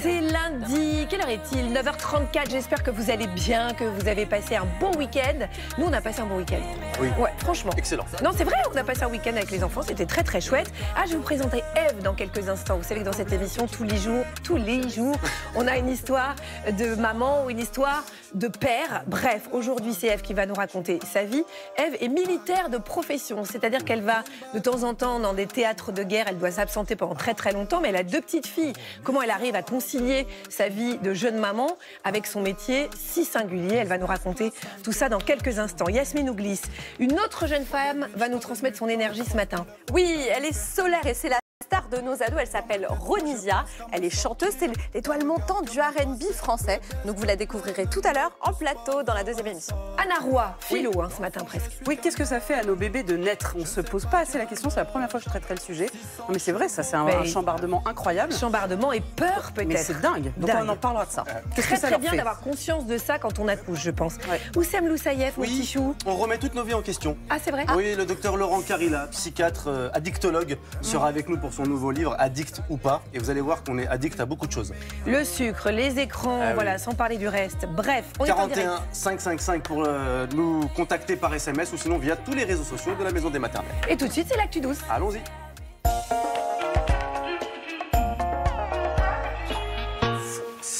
c'est lundi. Quelle heure est-il? 9h34. J'espère que vous allez bien, que vous avez passé un bon week-end. Nous, on a passé un bon week-end. Oui. Ouais, franchement. Excellent. Non, c'est vrai, on a passé un week-end avec les enfants. C'était très, très chouette. Ah, je vais vous présenter Eve dans quelques instants. Vous savez que dans cette émission, tous les jours, tous les jours, on a une histoire de maman ou une histoire de père. Bref, aujourd'hui, c'est Eve qui va nous raconter sa vie. Eve est militaire de profession, c'est-à-dire qu'elle va de temps en temps dans des théâtres de guerre. Elle doit s'absenter pendant très, très longtemps, mais elle a deux petites filles. Comment elle arrive à concilier sa vie de jeune maman avec son métier si singulier? Elle va nous raconter tout ça dans quelques instants. Yasmine Ouglis, une autre jeune femme, va nous transmettre son énergie ce matin. Oui, elle est solaire et c'est la star de nos ados. Elle s'appelle Ronisia. Elle est chanteuse, c'est l'étoile montante du R&B français. Donc vous la découvrirez tout à l'heure en plateau dans la deuxième émission. Anna Roy, philo hein, ce matin presque. Oui, qu'est-ce que ça fait à nos bébés de naître? On se pose pas assez la question, c'est la première fois que je traiterai le sujet. Non, mais c'est vrai, ça c'est un, un chambardement incroyable. Chambardement et peur peut-être. Mais c'est dingue. Donc Dingue. on en parlera de ça. Qu'est-ce Très que ça très leur bien d'avoir conscience de ça quand on accouche, je pense. Ouais. Oussem Loussaïef, mon Oui. petit chou? On remet toutes nos vies en question. Ah, c'est vrai? Oui, le docteur Laurent Carilla, psychiatre, euh, addictologue, sera avec nous pour son nouveau livre Addict ou pas. Et vous allez voir qu'on est addict à beaucoup de choses. Le sucre, les écrans, Ah oui. voilà, sans parler du reste. Bref, on est en direct. 41 555 pour euh, nous contacter par SMS ou sinon via tous les réseaux sociaux de la Maison des Maternelles. Et tout de suite, c'est l'actu douce. Allons-y.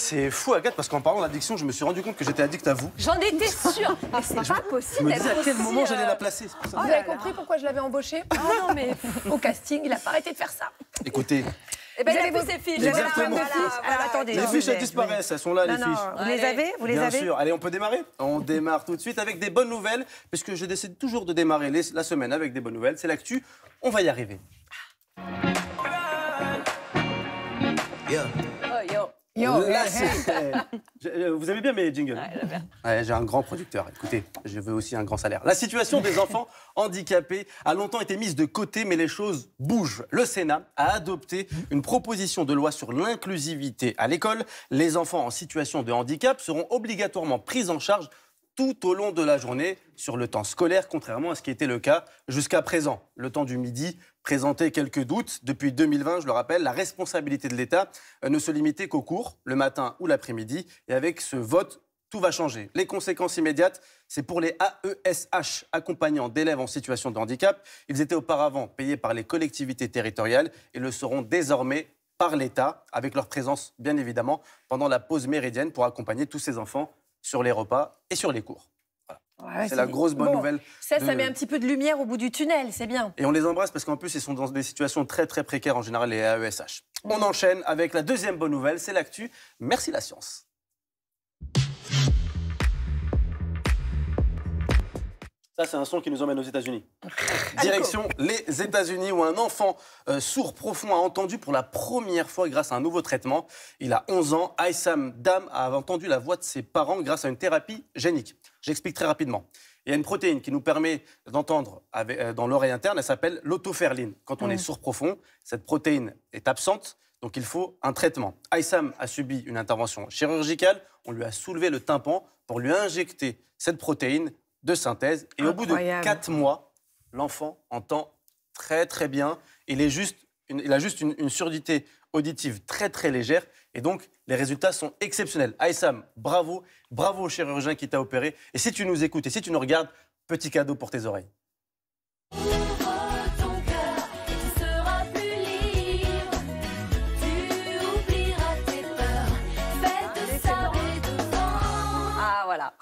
C'est fou Agathe parce qu'en parlant d'addiction, je me suis rendu compte que j'étais addict à vous. J'en étais sûre. Mais c'est pas Je possible me d'être disais à quel moment j'allais euh, la placer. c'est pour ça. Vous avez compris pourquoi je l'avais embauché Ah non, mais. Au casting, il a pas arrêté de faire ça. Écoutez, Eh ben, Vous avez vos- ses fiches. Alors, attendez. les fiches elles disparaissent, elles sont là les Non, non, fiches. vous les avez Vous les Bien avez sûr. Allez, on peut démarrer On démarre tout de suite avec des bonnes nouvelles, puisque je décide toujours de démarrer les- la semaine avec des bonnes nouvelles. C'est l'actu. On va y arriver. Yo. Là. Je- euh, Vous aimez bien mes jingles Ouais. Ouais, J'ai un grand producteur. Écoutez, je veux aussi un grand salaire. La situation des enfants handicapés a longtemps été mise de côté, mais les choses bougent. Le Sénat a adopté une proposition de loi sur l'inclusivité à l'école. Les enfants en situation de handicap seront obligatoirement pris en charge tout au long de la journée sur le temps scolaire, contrairement à ce qui était le cas jusqu'à présent. Le temps du midi présentait quelques doutes. Depuis 2020, je le rappelle, la responsabilité de l'État euh, ne se limitait qu'aux cours, le matin ou l'après-midi. Et avec ce vote, tout va changer. Les conséquences immédiates, c'est pour les AESH, accompagnants d'élèves en situation de handicap. Ils étaient auparavant payés par les collectivités territoriales et le seront désormais par l'État, avec leur présence, bien évidemment, pendant la pause méridienne pour accompagner tous ces enfants sur les repas et sur les cours. Ouais, c'est la grosse bonne bon. nouvelle. Ça, ça met un petit peu de lumière au bout du tunnel, c'est bien. Et on les embrasse parce qu'en plus, ils sont dans des situations très très précaires en général, les AESH. On enchaîne avec la deuxième bonne nouvelle, c'est l'actu. Merci la science. Ça, c'est un son qui nous emmène aux États-Unis. Direction les États-Unis où un enfant euh, sourd profond a entendu pour la première fois grâce à un nouveau traitement. Il a 11 ans. Aysam Dam a entendu la voix de ses parents grâce à une thérapie génique. J'explique très rapidement. Il y a une protéine qui nous permet d'entendre euh, dans l'oreille interne, elle s'appelle l'autoferline. Quand on est sourd profond, cette protéine est absente, donc il faut un traitement. Aysam a subi une intervention chirurgicale, on lui a soulevé le tympan pour lui injecter cette protéine de synthèse. Et au bout de. 4 mois, l'enfant entend très très bien. Il, est juste une- il a juste une, une surdité auditive très très légère. Et donc, les résultats sont exceptionnels. Aïssam, bravo, bravo au chirurgien qui t'a opéré. Et si tu nous écoutes et si tu nous regardes, petit cadeau pour tes oreilles.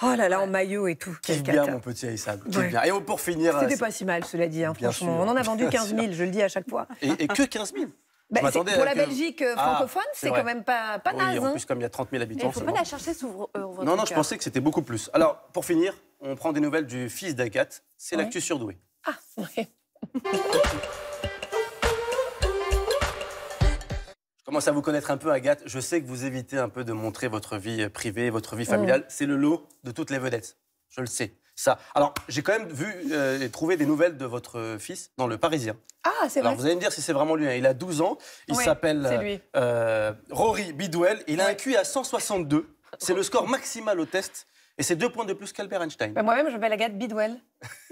Oh là là, en maillot et tout. Kiffe Quel bien, mon petit. Kiffe Ouais. bien. Et pour finir, C'était euh, pas si mal, cela dit, hein, Bien franchement. sûr, On en a vendu bien 15 000, je le dis à chaque fois. et, et que 15 000 Bah, pour la que- Belgique euh, Ah, francophone, c'est quand même pas, pas Oui, naze. en hein. plus, comme il y a 30 000 Il habitants. ne faut pas bon. la chercher sous Ouvre ton Non, non, je pensais que c'était beaucoup plus. Alors, pour finir, on prend des nouvelles du fils d'Agathe. C'est Ouais. l'actu surdoué. Ah, ouais. commence à vous connaître un peu, Agathe. Je sais que vous évitez un peu de montrer votre vie euh, privée, votre vie familiale. C'est le lot de toutes les vedettes. Je le sais. Ça. Alors, j'ai quand même vu euh, et trouvé des nouvelles de votre euh, fils dans Le Parisien. Ah, c'est Alors, vrai. vous allez me dire si c'est vraiment lui. hein. Il a 12 ans. Il s'appelle euh, Rory Bidwell. Il a un. QI à 162. C'est le score maximal au test Et c'est deux points de plus qu'Albert Einstein. Bah, Moi-même, je m'appelle Agathe Bidwell.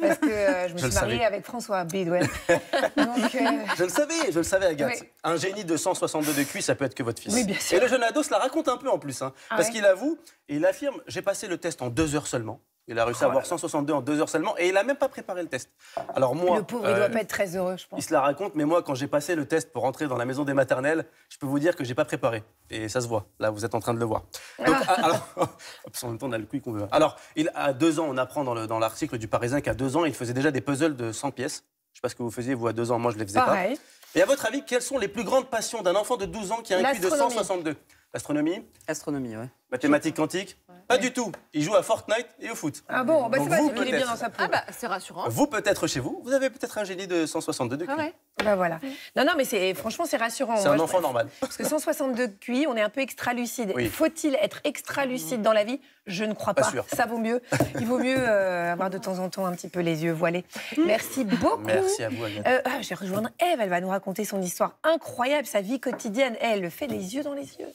Parce que euh, je me Je suis mariée savais. avec François Bidwell. Donc, euh, Je le savais, je le savais, Agathe. Oui. Un génie de 162 de QI, ça peut être que votre fils. Oui, bien sûr. Et le jeune ado se la raconte un peu en plus. hein. Ah parce ouais qu'il avoue, et il affirme J'ai passé le test en deux heures seulement. Il a réussi Oh à avoir 162 en deux heures seulement. Et il n'a même pas préparé le test. Alors moi. le pauvre, il euh, doit pas être très heureux, je il pense. se la raconte, mais moi, quand j'ai passé le test pour rentrer dans la maison des maternelles, je peux vous dire que j'ai pas préparé. Et ça se voit. Là, vous êtes en train de le voir. Donc, Ah. alors, en même temps, on a le couille qu'on veut. Alors, il a deux ans, on apprend dans le- dans l'article du Parisien qu'à deux ans, il faisait déjà des puzzles de 100 pièces. Je sais pas ce que vous faisiez, vous, à deux ans. Moi, je les faisais pas. Et à votre avis, quelles sont les plus grandes passions d'un enfant de 12 ans qui a un QI de L'astronomie. 162 L'astronomie Astronomie, ouais. Mathématiques quantiques Pas du tout. Il joue à Fortnite et au foot. Ah bon, bah, Donc c'est pas qu'il est bien dans sa peau. Ah bah, c'est rassurant. Vous, peut-être chez vous, vous avez peut-être un génie de 162 de QI. Ah ouais. Bah voilà. Non, non, mais c'est franchement, c'est rassurant. C'est un je- enfant normal. Parce que 162 QI, on est un peu extra lucide. Oui. Faut-il être extra lucide dans la vie? Je ne crois Pas pas. sûr. Ça vaut mieux. Il vaut mieux euh, avoir de temps en temps un petit peu les yeux voilés. Merci beaucoup. Merci à vous. Euh, ah, je vais rejoindre Eve, elle va nous raconter son histoire incroyable, sa vie quotidienne. Elle le fait les yeux dans les yeux.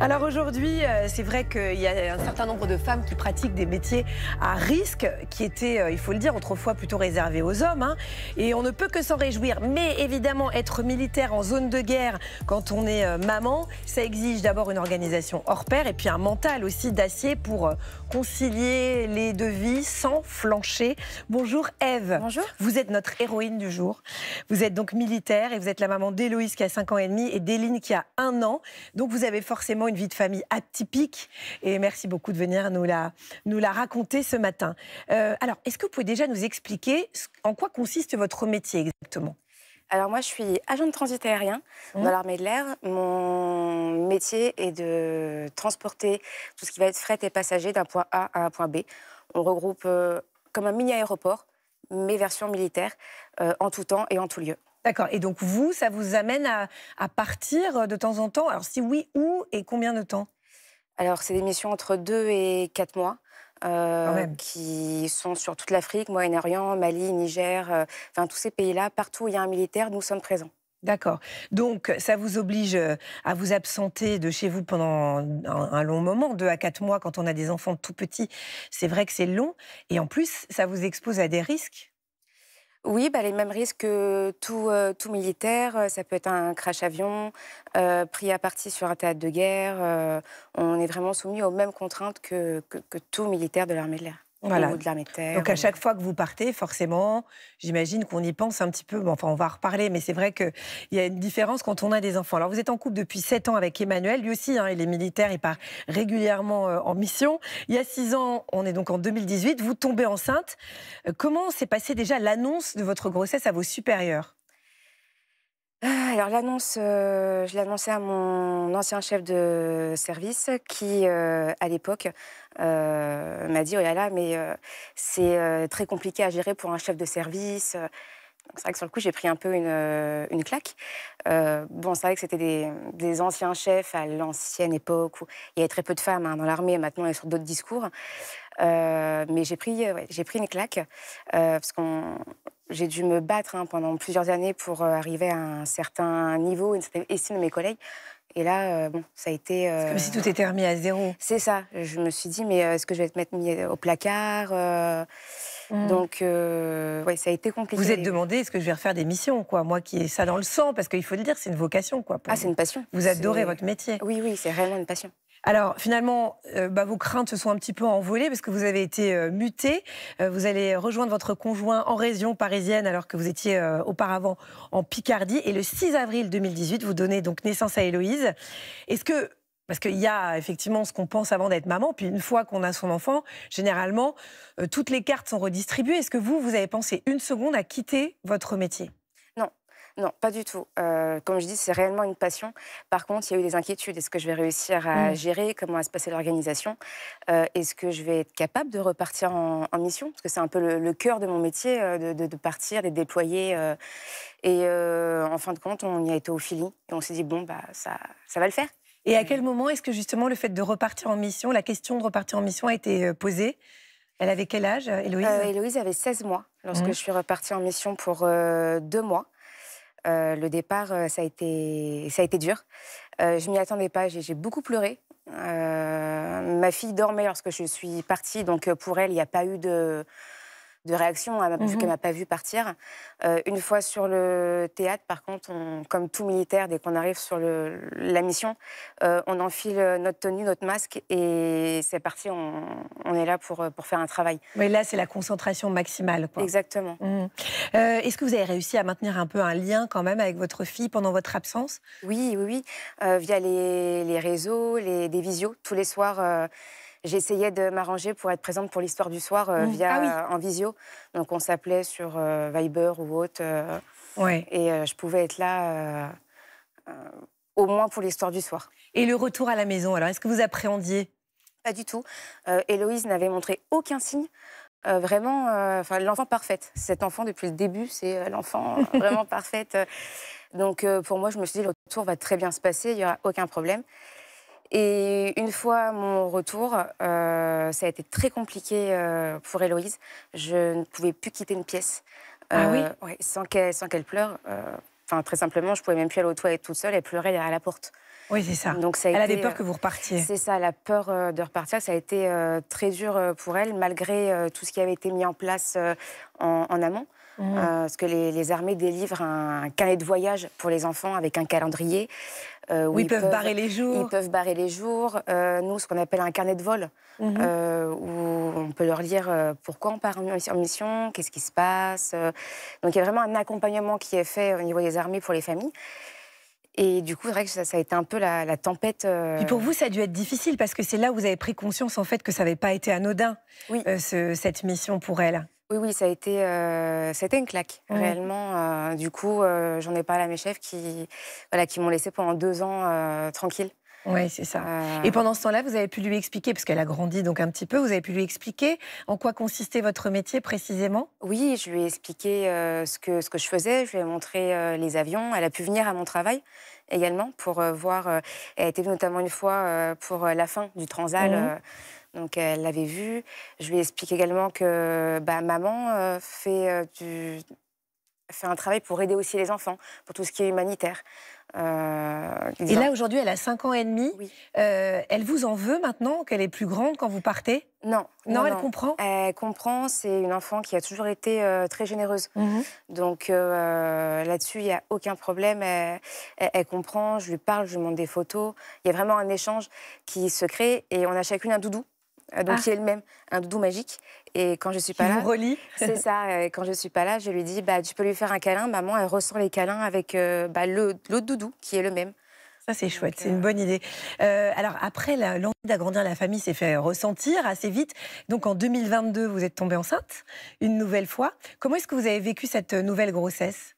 Alors aujourd'hui, euh, c'est vrai qu'il y a un certain nombre de femmes qui pratiquent des métiers à risque, qui étaient, euh, il faut le dire, autrefois plutôt réservés aux hommes. hein. et on ne peut que s'en réjouir. Mais évidemment, être militaire en zone de guerre quand on est euh, maman, ça exige d'abord une organisation hors pair et puis un mental aussi d'acier pour concilier les deux vies sans flancher. Bonjour Eve. Bonjour. Vous êtes notre héroïne du jour. Vous êtes donc militaire et vous êtes la maman d'Héloïse qui a 5 ans et demi et d'Éline qui a 1 an. Donc vous avez forcément une vie de famille atypique. Et merci beaucoup de venir nous la, nous la raconter ce matin. Euh, alors, est-ce que vous pouvez déjà nous expliquer en quoi consiste votre métier exactement? Alors moi, je suis agent de transit aérien Mhm. dans l'armée de l'air. Mon métier est de transporter tout ce qui va être fret et passagers d'un point A à un point B. On regroupe euh, comme un mini aéroport, mais version militaire, euh, en tout temps et en tout lieu. D'accord. Et donc vous, ça vous amène à, à partir de temps en temps? Alors si oui, où et combien de temps? Alors, c'est des missions entre deux et quatre mois. Euh, qui sont sur toute l'Afrique, Moyen-Orient, Mali, Niger, euh, enfin tous ces pays-là, partout où il y a un militaire, nous sommes présents. D'accord. Donc, ça vous oblige euh, à vous absenter de chez vous pendant un, un long moment, deux à quatre mois, quand on a des enfants tout petits. C'est vrai que c'est long. Et en plus, ça vous expose à des risques. Oui, bah, les mêmes risques que tout, euh, tout militaire. Euh, Ça peut être un crash avion, euh, pris à partie sur un théâtre de guerre. on est vraiment soumis aux mêmes contraintes que tout militaire de l'armée de l'air Voilà. de. Donc, à chaque fois que vous partez, forcément, j'imagine qu'on y pense un petit peu. Bon, enfin, on va en reparler, mais c'est vrai qu'il y a une différence quand on a des enfants. Alors, vous êtes en couple depuis sept ans avec Emmanuel. Lui aussi, hein, il est militaire, il part régulièrement euh, en mission. Il y a six ans, on est donc en 2018, vous tombez enceinte. Euh, comment s'est passée déjà l'annonce de votre grossesse à vos supérieurs? Alors l'annonce, euh, je annoncée à mon ancien chef de service qui, euh, à l'époque, euh, m'a dit oh là mais euh, c'est très compliqué à gérer pour un chef de service. C'est vrai que sur le coup, j'ai pris un peu une, claque. Bon, c'est vrai que c'était des, anciens chefs à l'ancienne époque où il y avait très peu de femmes hein, dans l'armée. Maintenant, est sur d'autres discours. Mais j'ai pris, j'ai pris une claque parce qu'on j'ai dû me battre hein, pendant plusieurs années pour euh, arriver à un certain niveau, une certaine estime de mes collègues. Et là, euh, bon, ça a été. euh, Comme si tout était remis à zéro. C'est ça. Je me suis dit, mais euh, est-ce que je vais être mettre mis au placard euh, Donc, euh, ouais, ça a été compliqué. Mm. Vous êtes demandé, est-ce que je vais refaire des missions, quoi? Moi qui ai ça dans le sang, parce qu'il faut le dire, c'est une vocation, quoi. pour Ah, c'est une passion. Vous adorez votre métier. Oui, oui, c'est réellement une passion. Alors finalement, euh, bah, vos craintes se sont un petit peu envolées parce que vous avez été euh, muté. Euh, vous allez rejoindre votre conjoint en région parisienne alors que vous étiez euh, auparavant en Picardie. Et le 6 avril 2018, vous donnez donc naissance à Héloïse. Est-ce que parce qu'il y a effectivement ce qu'on pense avant d'être maman, puis une fois qu'on a son enfant, généralement, toutes les cartes sont redistribuées. Est-ce que vous, vous avez pensé une seconde à quitter votre métier? Non, pas du tout. Euh, comme je dis, c'est réellement une passion. Par contre, il y a eu des inquiétudes. Est-ce que je vais réussir à Mm. gérer? Comment va se passer l'organisation? Euh, Est-ce que je vais être capable de repartir en, en mission? Parce que c'est un peu le, le cœur de mon métier, euh, de, de- de partir, d'être déployé. euh. et en fin de compte, on y a été au feeling. Et on s'est dit, bon, bah, ça, ça va le faire. Et à quel moment est-ce que justement le fait de repartir en mission, la question de repartir en mission a été posée? Elle avait quel âge, Héloïse? Héloïse avait 16 mois lorsque Mhm. je suis repartie en mission pour deux mois. Euh, le départ, euh, ça a été, ça a été dur. Euh, je m'y attendais pas. J'ai beaucoup pleuré. Euh, ma fille dormait lorsque je suis partie, donc pour elle, il n'y a pas eu de, de réaction, elle m'a- vu Mhm. qu'elle m'a pas vu partir. Euh, une fois sur le théâtre, par contre, on- comme tout militaire, dès qu'on arrive sur le- la mission, euh, on enfile notre tenue, notre masque et c'est parti. On, on est là pour, pour faire un travail. Mais là, c'est la concentration maximale. Quoi. Exactement. Euh, Est-ce que vous avez réussi à maintenir un peu un lien quand même avec votre fille pendant votre absence? Oui, oui, oui. Euh, via les, les réseaux, les, des visios. Tous les soirs, euh, j'essayais de m'arranger pour être présente pour l'histoire du soir euh, Mm. via Ah en visio. Donc on s'appelait sur euh, Viber ou autre. euh, Ouais. et je pouvais être là au moins pour l'histoire du soir. Et le retour à la maison, alors est-ce que vous appréhendiez? Pas du tout. Héloïse n'avait montré aucun signe. Euh, vraiment, euh, enfin, l'enfant parfaite. Cet enfant, depuis le début, c'est euh, l'enfant vraiment parfaite. Donc, pour moi, je me suis dit, le retour va très bien se passer, il n'y aura aucun problème. Et une fois mon retour, euh, ça a été très compliqué euh, pour Héloïse. Je ne pouvais plus quitter une pièce Ah oui? Ouais, sans qu'elle pleure. Euh, Enfin, très simplement, je pouvais même plus aller aux toilettes toute seule. Elle pleurait derrière la porte. Oui, c'est ça. Donc, ça a Elle été, avait peur euh, que vous repartiez. c'est ça, la peur euh, de repartir, ça a été euh, très dur euh, pour elle, malgré euh, tout ce qui avait été mis en place euh, en, en amont. Euh, parce que les, les armées délivrent un, un carnet de voyage pour les enfants avec un calendrier. Euh, où ils peuvent barrer les Ils jours. peuvent barrer les jours. Euh, nous, ce qu'on appelle un carnet de vol, Mhm. euh, où on peut leur lire pourquoi on part en mission- qu'est-ce qui se passe. Donc il y a vraiment un accompagnement qui est fait au niveau des armées pour les familles. Et du coup, c'est vrai que ça, ça a été un peu la, la tempête. euh, Puis pour vous, ça a dû être difficile parce que c'est là où vous avez pris conscience en fait que ça n'avait pas été anodin, Oui. euh, ce- cette mission pour elle. Oui, oui, ça a été, euh, a été une claque, réellement. euh, du coup, euh, j'en ai parlé à mes chefs qui, voilà, qui m'ont laissé pendant deux ans euh, tranquille. Oui, c'est ça. Euh, Et pendant ce temps-là, vous avez pu lui expliquer, parce qu'elle a grandi donc un petit peu, vous avez pu lui expliquer en quoi consistait votre métier précisément? Oui, je lui ai expliqué euh, ce, que, ce que je faisais, je lui ai montré euh, les avions. Elle a pu venir à mon travail également pour euh, voir. euh, elle était notamment une fois euh, pour euh, la fin du Transal. Mhm. Donc elle l'avait vu. Je lui ai expliqué également que bah, maman euh, fait, euh, du, fait un travail pour aider aussi les enfants, pour tout ce qui est humanitaire. Euh, Et là, aujourd'hui, elle a 5 ans et demi. Oui. Euh, elle vous en veut maintenant qu'elle est plus grande quand vous partez? Non, Non, elle comprend? Elle comprend, c'est une enfant qui a toujours été euh, très généreuse. Mhm. Donc là-dessus, il n'y a aucun problème. Elle, elle- elle comprend, je lui parle, je lui montre des photos. Il y a vraiment un échange qui se crée et on a chacune un doudou, donc Ah. qui est le même, un doudou magique. Et quand je suis Qui pas là, relie c'est ça. Quand je suis pas là, je lui dis bah tu peux lui faire un câlin. Maman, elle ressent les câlins avec euh, bah, le l'autre doudou qui est le même. Ça, c'est chouette, c'est une euh, bonne idée. Euh, alors, après, la- l'envie d'agrandir la famille s'est fait ressentir assez vite. Donc, en 2022, vous êtes tombée enceinte, une nouvelle fois. Comment est-ce que vous avez vécu cette nouvelle grossesse?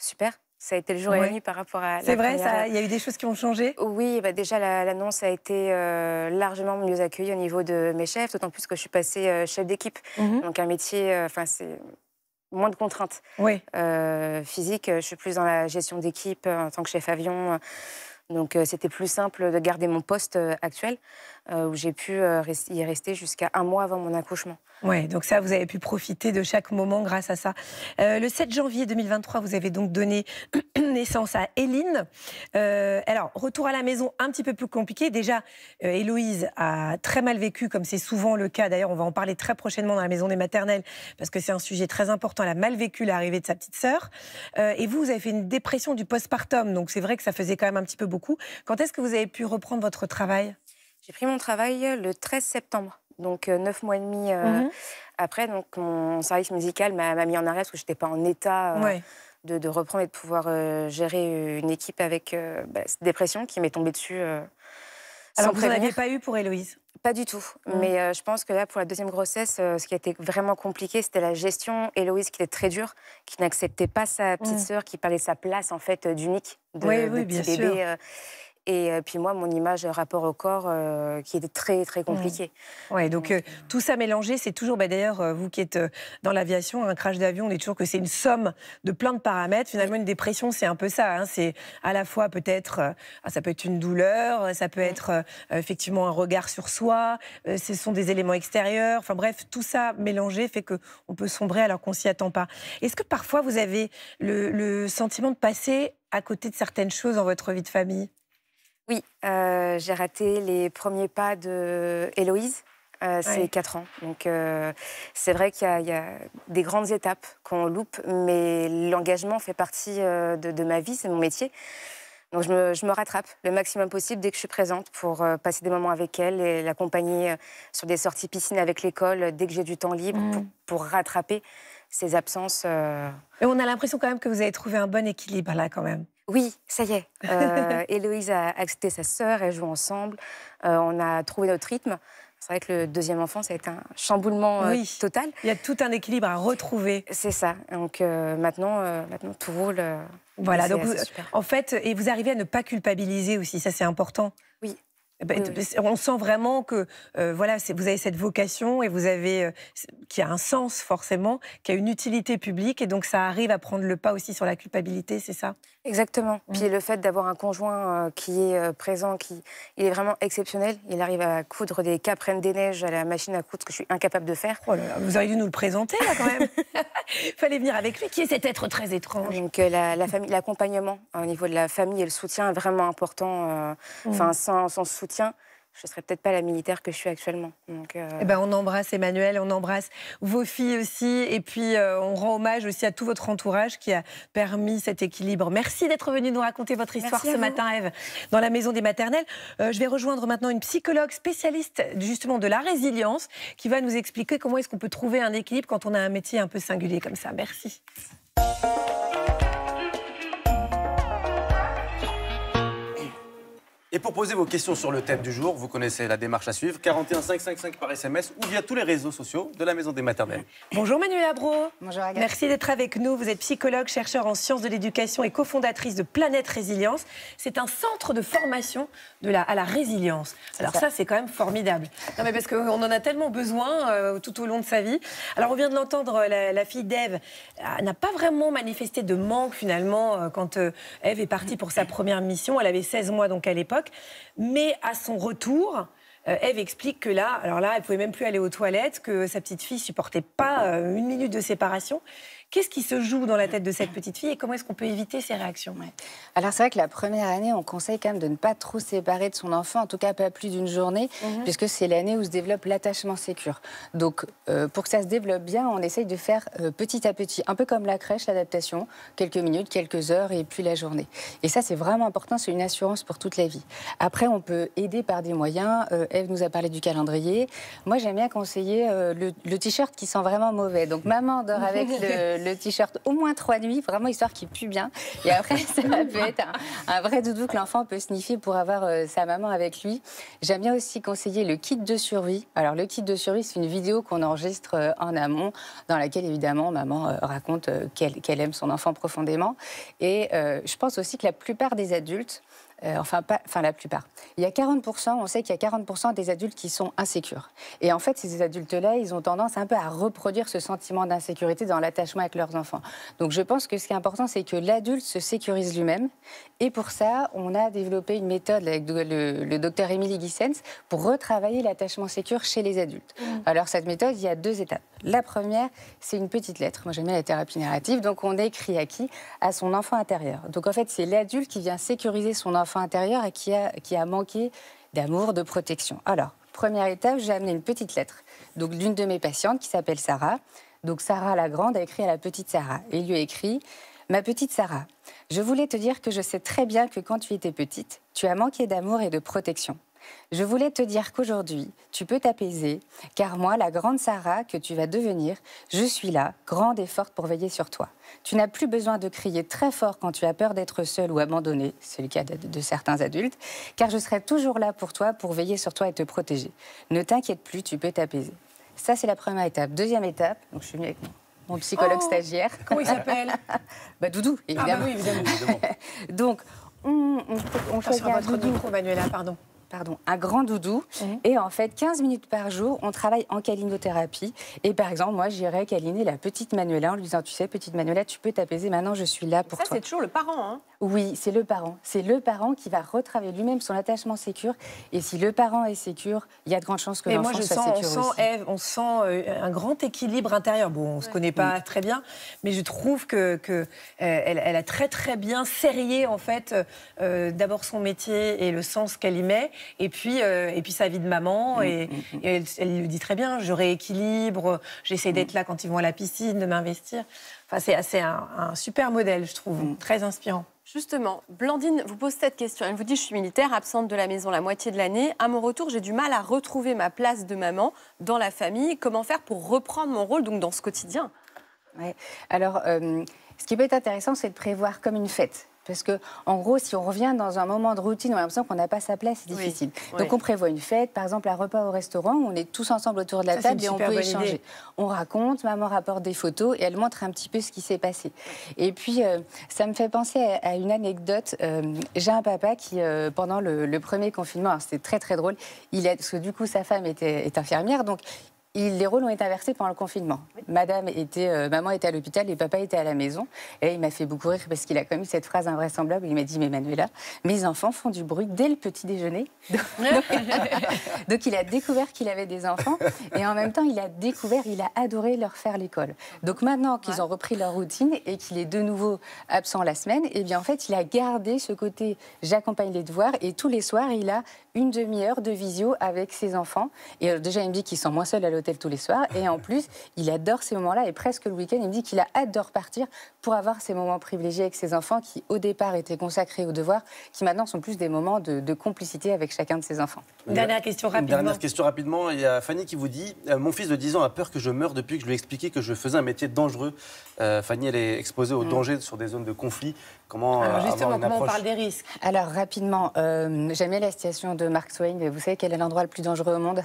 Super. Ça a été le jour et la nuit par rapport à. C'est vrai, il y a eu des choses qui ont changé? Oui, bah déjà la- l'annonce a été euh, largement mieux accueillie au niveau de mes chefs, d'autant plus que je suis passée euh, chef d'équipe. Mhm. Donc un métier, euh, enfin c'est moins de contraintes Oui. physiques. Je suis plus dans la gestion d'équipe en tant que chef avion. Donc c'était plus simple de garder mon poste actuel où j'ai pu euh, y rester jusqu'à un mois avant mon accouchement. Ouais, donc ça, vous avez pu profiter de chaque moment grâce à ça. Euh, le 7 janvier 2023, vous avez donc donné naissance à Éline. Euh, alors, retour à la maison un petit peu plus compliqué. Déjà, euh, Héloïse a très mal vécu, comme c'est souvent le cas. D'ailleurs, on va en parler très prochainement dans la maison des maternelles, parce que c'est un sujet très important. Elle a mal vécu l'arrivée de sa petite sœur. Euh, et vous, vous avez fait une dépression du postpartum, donc c'est vrai que ça faisait quand même un petit peu beaucoup. Quand est-ce que vous avez pu reprendre votre travail? J'ai pris mon travail le 13 septembre, donc euh, neuf mois et demi euh, Mhm. après. Donc mon service musical m'a mis en arrêt parce que je n'étais pas en état. euh, Ouais. de, de reprendre et de pouvoir euh, gérer une équipe avec euh, bah, cette dépression qui m'est tombée dessus. euh, Alors, vous n'en aviez pas eu pour Héloïse? Pas du tout. Mm. Mais euh, je pense que là, pour la deuxième grossesse, euh, ce qui a été vraiment compliqué, c'était la gestion. Héloïse qui était très dure, qui n'acceptait pas sa petite Mm. sœur, qui parlait sa place en fait euh, d'unique de, Oui, de oui, petit bien bébé. sûr. euh, Et euh, puis moi, mon image euh, rapport au corps euh, qui était très, très compliquée. Ouais, donc euh, tout ça mélangé, c'est toujours, bah, d'ailleurs, vous qui êtes dans l'aviation, un crash d'avion, on dit toujours que c'est une somme de plein de paramètres. Finalement, une dépression, c'est un peu ça. hein. C'est à la fois peut-être, euh, ah, ça peut être une douleur, ça peut être euh, effectivement un regard sur soi, ce sont des éléments extérieurs. Enfin bref, tout ça mélangé fait que on peut sombrer alors qu'on s'y attend pas. Est-ce que parfois vous avez le, le sentiment de passer à côté de certaines choses dans votre vie de famille? Oui, euh, j'ai raté les premiers pas de Héloïse. Euh, c'est Ouais. 4 ans. Donc, euh, c'est vrai qu'il y, a- il y a des grandes étapes qu'on loupe, mais l'engagement fait partie euh, de, de ma vie, c'est mon métier. Donc, je me, je me rattrape le maximum possible dès que je suis présente pour passer des moments avec elle et l'accompagner sur des sorties piscine avec l'école dès que j'ai du temps libre pour, pour rattraper ces absences. Et on a l'impression quand même que vous avez trouvé un bon équilibre là quand même. Oui, ça y est. Euh, Héloïse a accepté sa sœur, elles jouent ensemble. Euh, on a trouvé notre rythme. C'est vrai que le deuxième enfant, ça a été un chamboulement euh, Oui. total. Il y a tout un équilibre à retrouver. C'est ça. Donc euh, maintenant, maintenant, tout roule. Voilà, donc vous- en fait, et vous arrivez à ne pas culpabiliser aussi, ça c'est important. Oui. Eh ben, Oui, On sent vraiment que euh, voilà, vous avez cette vocation et vous avez euh, qui a un sens forcément, qui a une utilité publique et donc ça arrive à prendre le pas aussi sur la culpabilité, c'est ça? Exactement. Mm. Puis le fait d'avoir un conjoint euh, qui est présent, qui il est vraiment exceptionnel. Il arrive à coudre des caprines des neiges à la machine à coudre, ce que je suis incapable de faire. Oh là là, Vous auriez dû nous le présenter là quand même. Fallait venir avec lui. Qui est cet être très étrange Donc la, l'accompagnement euh, au niveau de la famille et le soutien est vraiment important. Enfin, sans, sans soutien, je serais peut-être pas la militaire que je suis actuellement. Donc, euh, Eh ben, on embrasse Emmanuel, on embrasse vos filles aussi, et puis euh, on rend hommage aussi à tout votre entourage qui a permis cet équilibre. Merci d'être venu nous raconter votre histoire Merci ce matin, Eve, dans la maison des maternelles. Euh, je vais rejoindre maintenant une psychologue spécialiste justement de la résilience qui va nous expliquer comment est-ce qu'on peut trouver un équilibre quand on a un métier un peu singulier comme ça. Merci. Et pour poser vos questions sur le thème du jour, vous connaissez la démarche à suivre 41 555 par SMS ou via tous les réseaux sociaux de la Maison des Maternelles. Bonjour Manuel Abro. Bonjour Agathe. Merci d'être avec nous. Vous êtes psychologue, chercheur en sciences de l'éducation et cofondatrice de Planète Résilience. C'est un centre de formation de la, à la résilience. Alors ça, c'est quand même formidable. Non, mais parce qu'on en a tellement besoin euh, tout au long de sa vie. Alors on vient de l'entendre, la, la fille d'Ève euh, n'a pas vraiment manifesté de manque finalement euh, quand euh, Ève est partie pour sa première mission. Elle avait 16 mois donc à l'époque. Mais à son retour, euh, Ève explique que là, alors là, elle pouvait même plus aller aux toilettes, que sa petite fille supportait pas euh, une minute de séparation. Qu'est-ce qui se joue dans la tête de cette petite fille et comment est-ce qu'on peut éviter ces réactions? Ouais. Alors c'est vrai que la première année, on conseille quand même de ne pas trop séparer de son enfant, en tout cas pas plus d'une journée, puisque c'est l'année où se développe l'attachement sécure. Donc euh, pour que ça se développe bien, on essaye de faire euh, petit à petit, un peu comme la crèche, l'adaptation, quelques minutes, quelques heures et puis la journée. Et ça c'est vraiment important, c'est une assurance pour toute la vie. Après, on peut aider par des moyens. Euh, Eve nous a parlé du calendrier. Moi j'aime bien conseiller euh, le, le t-shirt qui sent vraiment mauvais. Donc maman dort avec le, le t-shirt au moins trois nuits, vraiment histoire qu'il pue bien. Et après, ça peut être un, un vrai doudou que l'enfant peut sniffer pour avoir euh, sa maman avec lui. J'aime bien aussi conseiller le kit de survie. Alors, le kit de survie, c'est une vidéo qu'on enregistre euh, en amont, dans laquelle, évidemment, maman euh, raconte qu'elle aime son enfant profondément. Et je pense aussi que la plupart des adultes, euh, enfin, pas, enfin, la plupart. Il y a 40%, on sait qu'il y a 40% des adultes qui sont insécures. Et en fait, ces adultes-là, ils ont tendance un peu à reproduire ce sentiment d'insécurité dans l'attachement avec leurs enfants. Donc je pense que ce qui est important, c'est que l'adulte se sécurise lui-même. Et pour ça, on a développé une méthode avec le, le- docteur Émilie Guissens pour retravailler l'attachement sécure chez les adultes. Alors cette méthode, il y a deux étapes. La première, c'est une petite lettre. Moi, j'aime bien la thérapie narrative. Donc on écrit à qui? À son enfant intérieur. Donc en fait, c'est l'adulte qui vient sécuriser son enfant intérieur et qui a, qui a manqué d'amour, de protection. Alors, première étape, j'ai amené une petite lettre. Donc d'une de mes patientes qui s'appelle Sarah. Donc Sarah la grande a écrit à la petite Sarah et lui a écrit Ma petite Sarah, je voulais te dire que je sais très bien que quand tu étais petite, tu as manqué d'amour et de protection. Je voulais te dire qu'aujourd'hui, tu peux t'apaiser, car moi, la grande Sarah que tu vas devenir, je suis là, grande et forte pour veiller sur toi. Tu n'as plus besoin de crier très fort quand tu as peur d'être seule ou abandonnée, c'est le cas de, de certains adultes, car je serai toujours là pour toi, pour veiller sur toi et te protéger. Ne t'inquiète plus, tu peux t'apaiser. Ça, c'est la première étape. Deuxième étape, donc je suis venue avec mon, mon psychologue Oh stagiaire. Comment il s'appelle? Bah, Doudou, Ah évidemment. bah oui, évidemment. Donc, on, on- on un votre doudou micro, Manuela, pardon. Pardon, un grand doudou. Et en fait, 15 minutes par jour, on travaille en câlinothérapie. Et par exemple, moi, j'irais câliner la petite Manuela en lui disant, tu sais, petite Manuela, tu peux t'apaiser, maintenant je suis là pour Ça, toi. c'est toujours le parent. Hein. Oui, c'est le parent. C'est le parent qui va retravailler lui-même son attachement sécure. Et si le parent est sécure, il y a de grandes chances que Mais moi, l'enfant je soit sens, on sécure sent, aussi. Eve, on sent un grand équilibre intérieur. Bon, on se connaît pas très bien, mais je trouve que, que, euh, elle, elle a très très bien serré en fait euh, d'abord son métier et le sens qu'elle y met, et puis euh, et puis sa vie de maman. Et, et elle, elle le dit très bien. Je rééquilibre. J'essaie d'être là quand ils vont à la piscine, de m'investir. Enfin, c'est c'est un, un super modèle, je trouve, très inspirant. Justement, Blandine vous pose cette question. Elle vous dit Je suis militaire, absente de la maison la moitié de l'année. À mon retour, j'ai du mal à retrouver ma place de maman dans la famille. Comment faire pour reprendre mon rôle donc dans ce quotidien? Ouais. Alors, euh, ce qui peut être intéressant, c'est de prévoir comme une fête. Parce que, en gros, si on revient dans un moment de routine, on a l'impression qu'on n'a pas sa place, c'est difficile. oui. Donc, on prévoit une fête, par exemple, un repas au restaurant, où on est tous ensemble autour de la Ça, table et on peut échanger. idée. On raconte, maman rapporte des photos et elle montre un petit peu ce qui s'est passé. Et puis, euh, ça me fait penser à, à une anecdote. Euh, J'ai un papa qui, euh, pendant le, le premier confinement, c'était très très drôle, il a, parce que du coup, sa femme était, est infirmière, donc il- les rôles ont été inversés pendant le confinement. Madame était, euh, maman était à l'hôpital et papa était à la maison. Et il m'a fait beaucoup rire parce qu'il a eu cette phrase invraisemblable. Il m'a dit, mais Manuela, mes enfants font du bruit dès le petit déjeuner. Donc, donc, il a découvert qu'il avait des enfants et en même temps il a découvert, il a adoré leur faire l'école. Donc maintenant qu'ils ont repris leur routine et qu'il est de nouveau absent la semaine, et bien en fait il a gardé ce côté j'accompagne les devoirs et tous les soirs il a une demi-heure de visio avec ses enfants. Et euh, déjà il me dit qu'il sent moins seul à l'hôtel tous les soirs et en plus il adore ces moments-là et presque le week-end il me dit qu'il a hâte de repartir pour avoir ces moments privilégiés avec ses enfants qui au départ étaient consacrés aux devoirs, qui maintenant sont plus des moments de, de complicité avec chacun de ses enfants. Une dernière question Une rapidement. dernière question rapidement. Il y a Fanny qui vous dit euh, Mon fils de 10 ans a peur que je meure depuis que je lui ai expliqué que je faisais un métier dangereux. Euh, Fanny, elle est exposée au danger sur des zones de conflit. Comment euh, Alors avoir justement, une comment on parle des risques? Alors rapidement, euh, j'aime bien la citation de Mark Twain. Vous savez quel est l'endroit le plus dangereux au monde?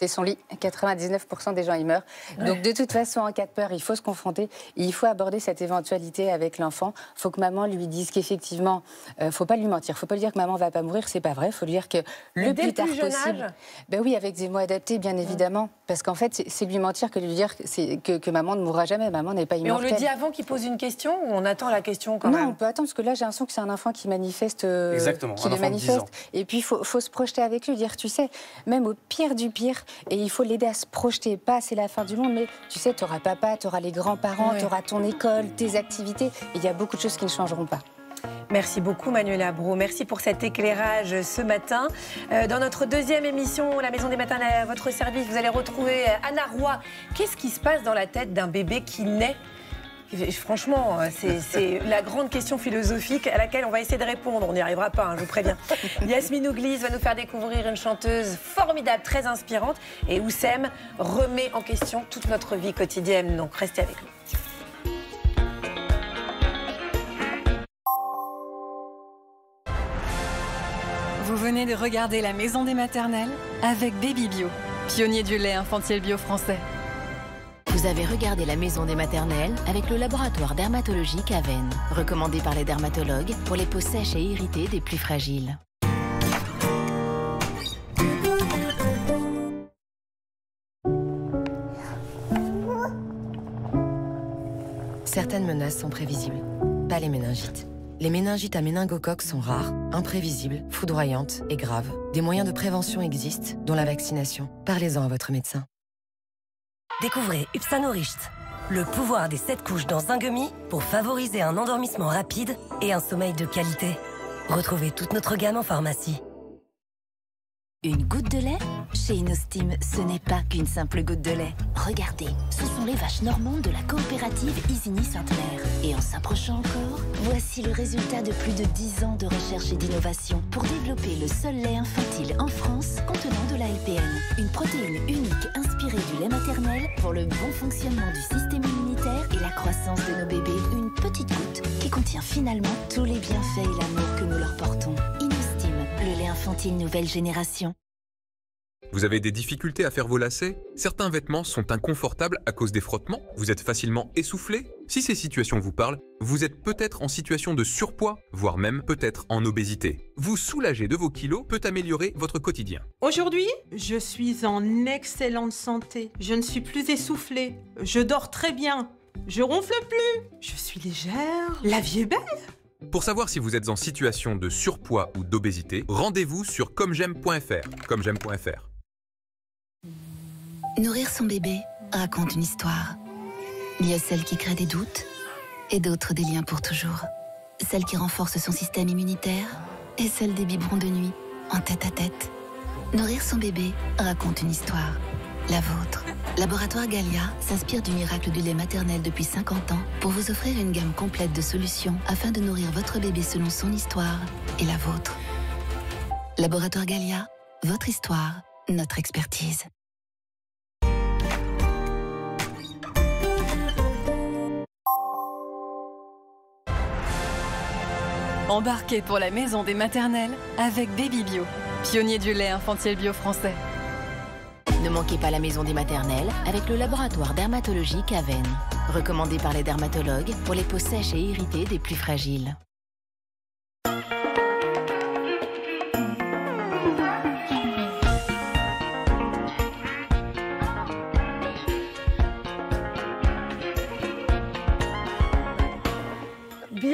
C'est son lit. 99% des gens y meurent. Donc de toute façon, en cas de peur, il faut se confronter. Il faut aborder cette éventualité avec l'enfant. Il faut que maman lui dise qu'effectivement, il ne faut pas lui mentir. Il faut pas lui dire que maman va pas mourir. C'est pas vrai. Il faut lui dire que Mais le dès plus tard plus jeune possible. âge Ben oui, avec des mots adaptés, bien évidemment. Parce qu'en fait, c'est- lui mentir que lui dire que, c'est- que, que maman ne mourra jamais. Maman n'est pas Mais on immortelle. le dit avant qu'il pose une question ou on attend la question quand non, on même peut attendre parce que là, j'ai l'impression que c'est un enfant qui manifeste. euh, Exactement, Qui un le enfant de 10 manifeste. ans. Et puis, il faut, faut se projeter avec lui, dire, tu sais, même au pire du pire, et il faut l'aider à se projeter. Pas, c'est la fin du monde, mais tu sais, tu auras papa, tu auras les grands-parents, Ouais. tu auras ton école, tes activités. Il y a beaucoup de choses qui ne changeront pas. Merci beaucoup Manuela Bro. Merci pour cet éclairage ce matin. Euh, dans notre deuxième émission, La Maison des Matins à votre service, vous allez retrouver euh, Anna Roy. Qu'est-ce qui se passe dans la tête d'un bébé qui naît Franchement, euh, c'est- c'est la grande question philosophique à laquelle on va essayer de répondre. On n'y arrivera pas, hein, je vous préviens. Yasmine Ouglis va nous faire découvrir une chanteuse formidable, très inspirante. Et Oussem remet en question toute notre vie quotidienne. Donc restez avec nous. Vous venez de regarder La Maison des Maternelles avec Baby Bio, pionnier du lait infantile bio français. Vous avez regardé La Maison des Maternelles avec le laboratoire dermatologique Aven, recommandé par les dermatologues pour les peaux sèches et irritées des plus fragiles. Certaines menaces sont prévisibles, pas les méningites. Les méningites à méningocoque sont rares, imprévisibles, foudroyantes et graves. Des moyens de prévention existent, dont la vaccination. Parlez-en à votre médecin. Découvrez Upsanoricht, le pouvoir des 7 couches dans un gummy pour favoriser un endormissement rapide et un sommeil de qualité. Retrouvez toute notre gamme en pharmacie. Une goutte de lait Chez Inostim, ce n'est pas qu'une simple goutte de lait. Regardez, ce sont les vaches normandes de la coopérative Isigny Sainte-Mère. Et en s'approchant encore, voici le résultat de plus de 10 ans de recherche et d'innovation pour développer le seul lait infantile en France contenant de la LPN. Une protéine unique inspirée du lait maternel pour le bon fonctionnement du système immunitaire et la croissance de nos bébés. Une petite goutte qui contient finalement tous les bienfaits et l'amour que nous leur portons. Infantile nouvelle génération? Vous avez des difficultés à faire vos lacets? Certains vêtements sont inconfortables à cause des frottements? Vous êtes facilement essoufflé? Si ces situations vous parlent, vous êtes peut-être en situation de surpoids, voire même peut-être en obésité. Vous soulager de vos kilos peut améliorer votre quotidien. Aujourd'hui, je suis en excellente santé. Je ne suis plus essoufflée. Je dors très bien. Je ronfle plus. Je suis légère. La vie est belle. Pour savoir si vous êtes en situation de surpoids ou d'obésité, rendez-vous sur. Comgem.fr. Nourrir son bébé raconte une histoire. Il y a celle qui crée des doutes et d'autres des liens pour toujours. Celle qui renforce son système immunitaire et celle des biberons de nuit en tête à tête. Nourrir son bébé raconte une histoire. La vôtre. Laboratoire Galia s'inspire du miracle du lait maternel depuis 50 ans pour vous offrir une gamme complète de solutions afin de nourrir votre bébé selon son histoire et la vôtre. Laboratoire Galia, votre histoire, notre expertise. Embarquez pour la maison des maternelles avec Baby Bio, pionnier du lait infantile bio français. Ne manquez pas la maison des maternelles avec le laboratoire dermatologique Aven. Recommandé par les dermatologues pour les peaux sèches et irritées des plus fragiles.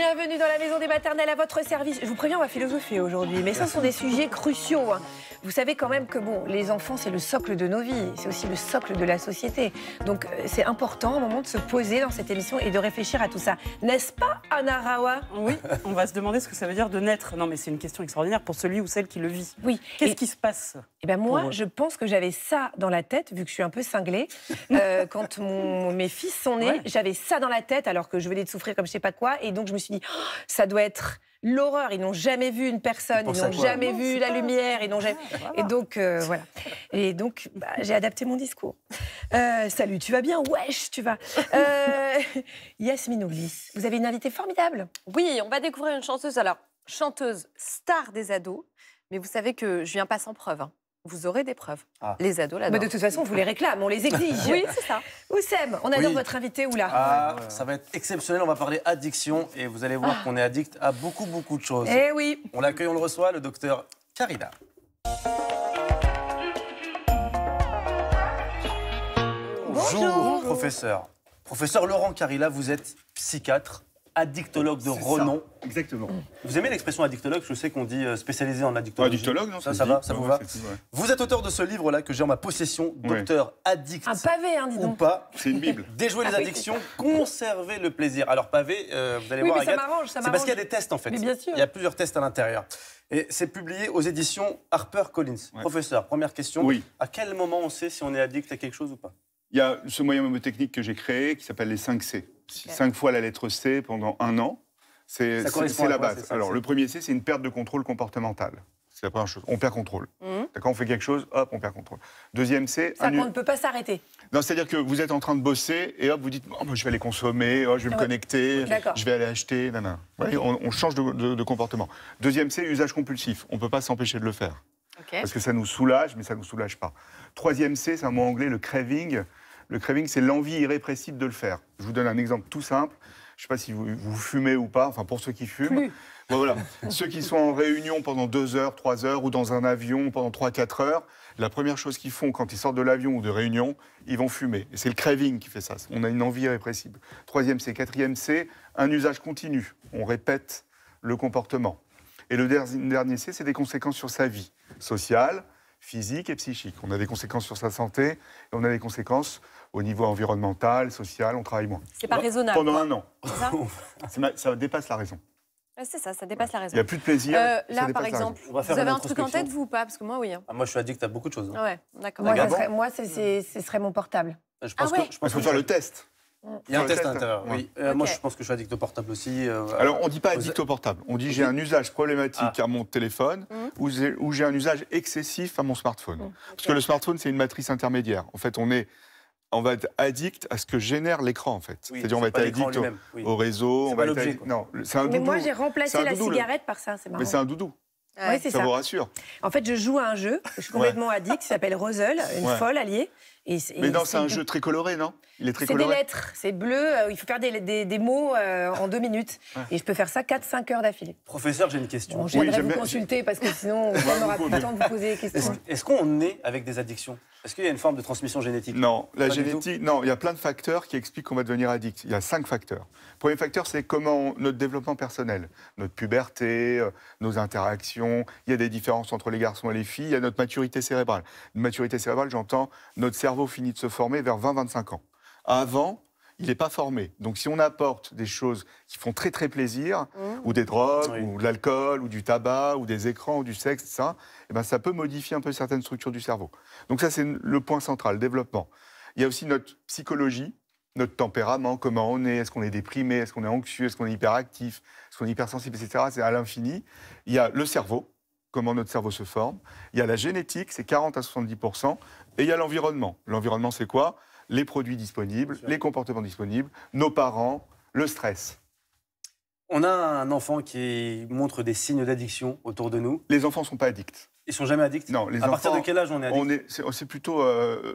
Bienvenue dans la maison des maternelles à votre service. Je vous préviens, on va philosopher aujourd'hui, mais ce sont des sujets cruciaux. hein. Vous savez quand même que bon, les enfants, c'est le socle de nos vies, c'est aussi le socle de la société. Donc euh, c'est important à un moment de se poser dans cette émission et de réfléchir à tout ça. N'est-ce pas, Anna Rawa Oui, on va se demander ce que ça veut dire de naître. Non, mais c'est une question extraordinaire pour celui ou celle qui le vit. Oui. Qu'est-ce Et- qui se passe? Eh ben moi, Pour eux. je pense que j'avais ça dans la tête, vu que je suis un peu cinglée. Euh, quand mon- mes fils sont nés, Ouais. j'avais ça dans la tête, alors que je venais de souffrir comme je sais pas quoi. Et donc je me suis dit, Oh, ça doit être l'horreur. Ils n'ont jamais vu une personne, ils n'ont jamais Non, vu la pas- lumière, ils n'ont jamais. Et donc euh, voilà. Et donc bah, j'ai adapté mon discours. Euh, salut, tu vas bien? Wesh, tu vas. Euh, Yasmine vous avez une invitée formidable. Oui, on va découvrir une chanteuse, alors chanteuse star des ados, mais vous savez que je viens pas sans preuve. hein. Vous aurez des preuves. Ah. Les ados Mais là-dedans. de toute façon, on vous les réclame, on les exige. Oui, c'est ça. Oussem, on adore Oui. votre invité, oula. Ah, ça va être exceptionnel. On va parler addiction et vous allez voir qu'on est addict à beaucoup, beaucoup de choses. Eh oui. On l'accueille, on le reçoit, le docteur Carina. Bonjour, professeur. Professeur Laurent Carilla, vous êtes psychiatre, addictologue de ça, renom. Exactement. Vous aimez l'expression addictologue? Je sais qu'on dit euh, spécialisé en addictologie. Addictologue, non Ça, ça va, ça vous ouais, va? c'est tout, ouais. Vous êtes auteur de ce livre-là que j'ai en ma possession, Ouais. Docteur Addict. Un pavé, hein, dis ou donc. pas. C'est une Bible. Déjouer les Ah oui. addictions, conserver le plaisir. Alors pavé, euh, vous allez Oui, voir, mais ça m'arrange, ça c'est m'arrange. parce qu'il y a des tests en fait. Mais bien sûr. Il y a plusieurs tests à l'intérieur. Et c'est publié aux éditions HarperCollins. Ouais. Professeur, première question. Oui. À quel moment on sait si on est addict à quelque chose ou pas? Il y a ce moyen mnémotechnique que j'ai créé qui s'appelle les 5 C. Cinq fois la lettre C pendant un an. C'est c'est- c'est la base. Alors, le premier C, c'est une perte de contrôle comportemental. C'est la première chose. On perd contrôle. Mhm. D'accord On fait quelque chose, hop, on perd contrôle. Deuxième C, Ça un qu'on ne peut pas s'arrêter. Non, c'est-à-dire que vous êtes en train de bosser et hop, vous dites oh, je vais aller consommer, oh, je vais me Ah connecter, je vais aller acheter. on, on change de, de- de comportement. Deuxième C, usage compulsif. On ne peut pas s'empêcher de le faire. Parce que ça nous soulage, mais ça ne nous soulage pas. Troisième C, c'est un mot anglais, le craving. Le craving, c'est l'envie irrépressible de le faire. Je vous donne un exemple tout simple. Je ne sais pas si vous, vous fumez ou pas, enfin pour ceux qui fument. Plus. Bon, voilà. ceux qui sont en réunion pendant deux heures, trois heures, ou dans un avion pendant trois, quatre heures, la première chose qu'ils font quand ils sortent de l'avion ou de réunion, ils vont fumer. Et c'est le craving qui fait ça. On a une envie irrépressible. Troisième C. Quatrième C, un usage continu. On répète le comportement. Et le der- dernier C, c'est des conséquences sur sa vie sociale, physique et psychique. On a des conséquences sur sa santé et on a des conséquences au niveau environnemental, social, on travaille moins. C'est pas raisonnable. Pendant quoi. un an. Ça C'est ma- Ça dépasse la raison. C'est ça, ça dépasse la Il raison. n'y a plus de plaisir. Euh, là, par exemple, vous avez un truc en tête, vous ou pas? Parce que moi, oui. hein. Ah, Moi, je suis addict à beaucoup de choses. hein. Ah ouais, d'accord. Moi, ça bon serait- moi, c'est- c'est- ce serait mon portable. Je pense Ah ouais. que, je Il pense faut que faire le test. Il y a un test à l'intérieur, Ouais. oui. Euh, Moi, je pense que je suis addict au portable aussi. euh, Alors, on ne dit pas addict au portable. On dit j'ai un usage problématique Ah. à mon téléphone ou j'ai- ou j'ai un usage excessif à mon smartphone. Parce que le smartphone, c'est une matrice intermédiaire. En fait, on est. On va être addict à ce que génère l'écran, en fait. oui, C'est-à-dire, on va être addict au, lui-même, oui. au réseau. C'est on va être addict-. Non, c'est un Mais doudou. moi, j'ai remplacé la doudou, le- cigarette par ça, c'est marrant. Mais c'est un doudou. Ouais, ça ça. vous rassure. En fait, je joue à un jeu, je suis complètement addict, qui s'appelle Rosel, une Ouais. folle alliée. Et Mais non, c'est un jeu très coloré, non? Il est très C'est des coloré. lettres, c'est bleu, euh, il faut faire des, des- des mots euh, en deux minutes. Ouais. Et je peux faire ça 4-5 heures d'affilée. Professeur, j'ai une question. Bon, je viendrai vous consulter parce que sinon, on n'aura plus le temps de vous poser des Est-ce questions. est-ce qu'on naît avec des addictions? Est-ce qu'il y a une forme de transmission génétique? Non, la Pas génétique, non, il y a plein de facteurs qui expliquent qu'on va devenir addict. Il y a cinq facteurs. Premier facteur, c'est comment notre développement personnel, notre puberté, euh, nos interactions. Il y a des différences entre les garçons et les filles. Il y a notre maturité cérébrale. Une maturité cérébrale, j'entends, notre cerveau finit de se former vers 20-25 ans. Avant, il n'est pas formé. Donc si on apporte des choses qui font très très plaisir, ou des drogues, ou de l'alcool, ou du tabac, ou des écrans, ou du sexe, ça, eh ben, ça peut modifier un peu certaines structures du cerveau. Donc ça, c'est le point central, le développement. Il y a aussi notre psychologie, notre tempérament, comment on est, est-ce qu'on est déprimé, est-ce qu'on est anxieux, est-ce qu'on est hyperactif, est-ce qu'on est hypersensible, etc. C'est à l'infini. Il y a le cerveau, comment notre cerveau se forme. Il y a la génétique, c'est 40 à 70% Et il y a l'environnement. L'environnement, c'est quoi? Les produits disponibles, les comportements disponibles, nos parents, le stress. On a un enfant qui montre des signes d'addiction autour de nous. Les enfants ne sont pas addicts. Ils sont jamais addicts? Non, les À partir de quel âge on est addict? on est, c'est, c'est plutôt euh,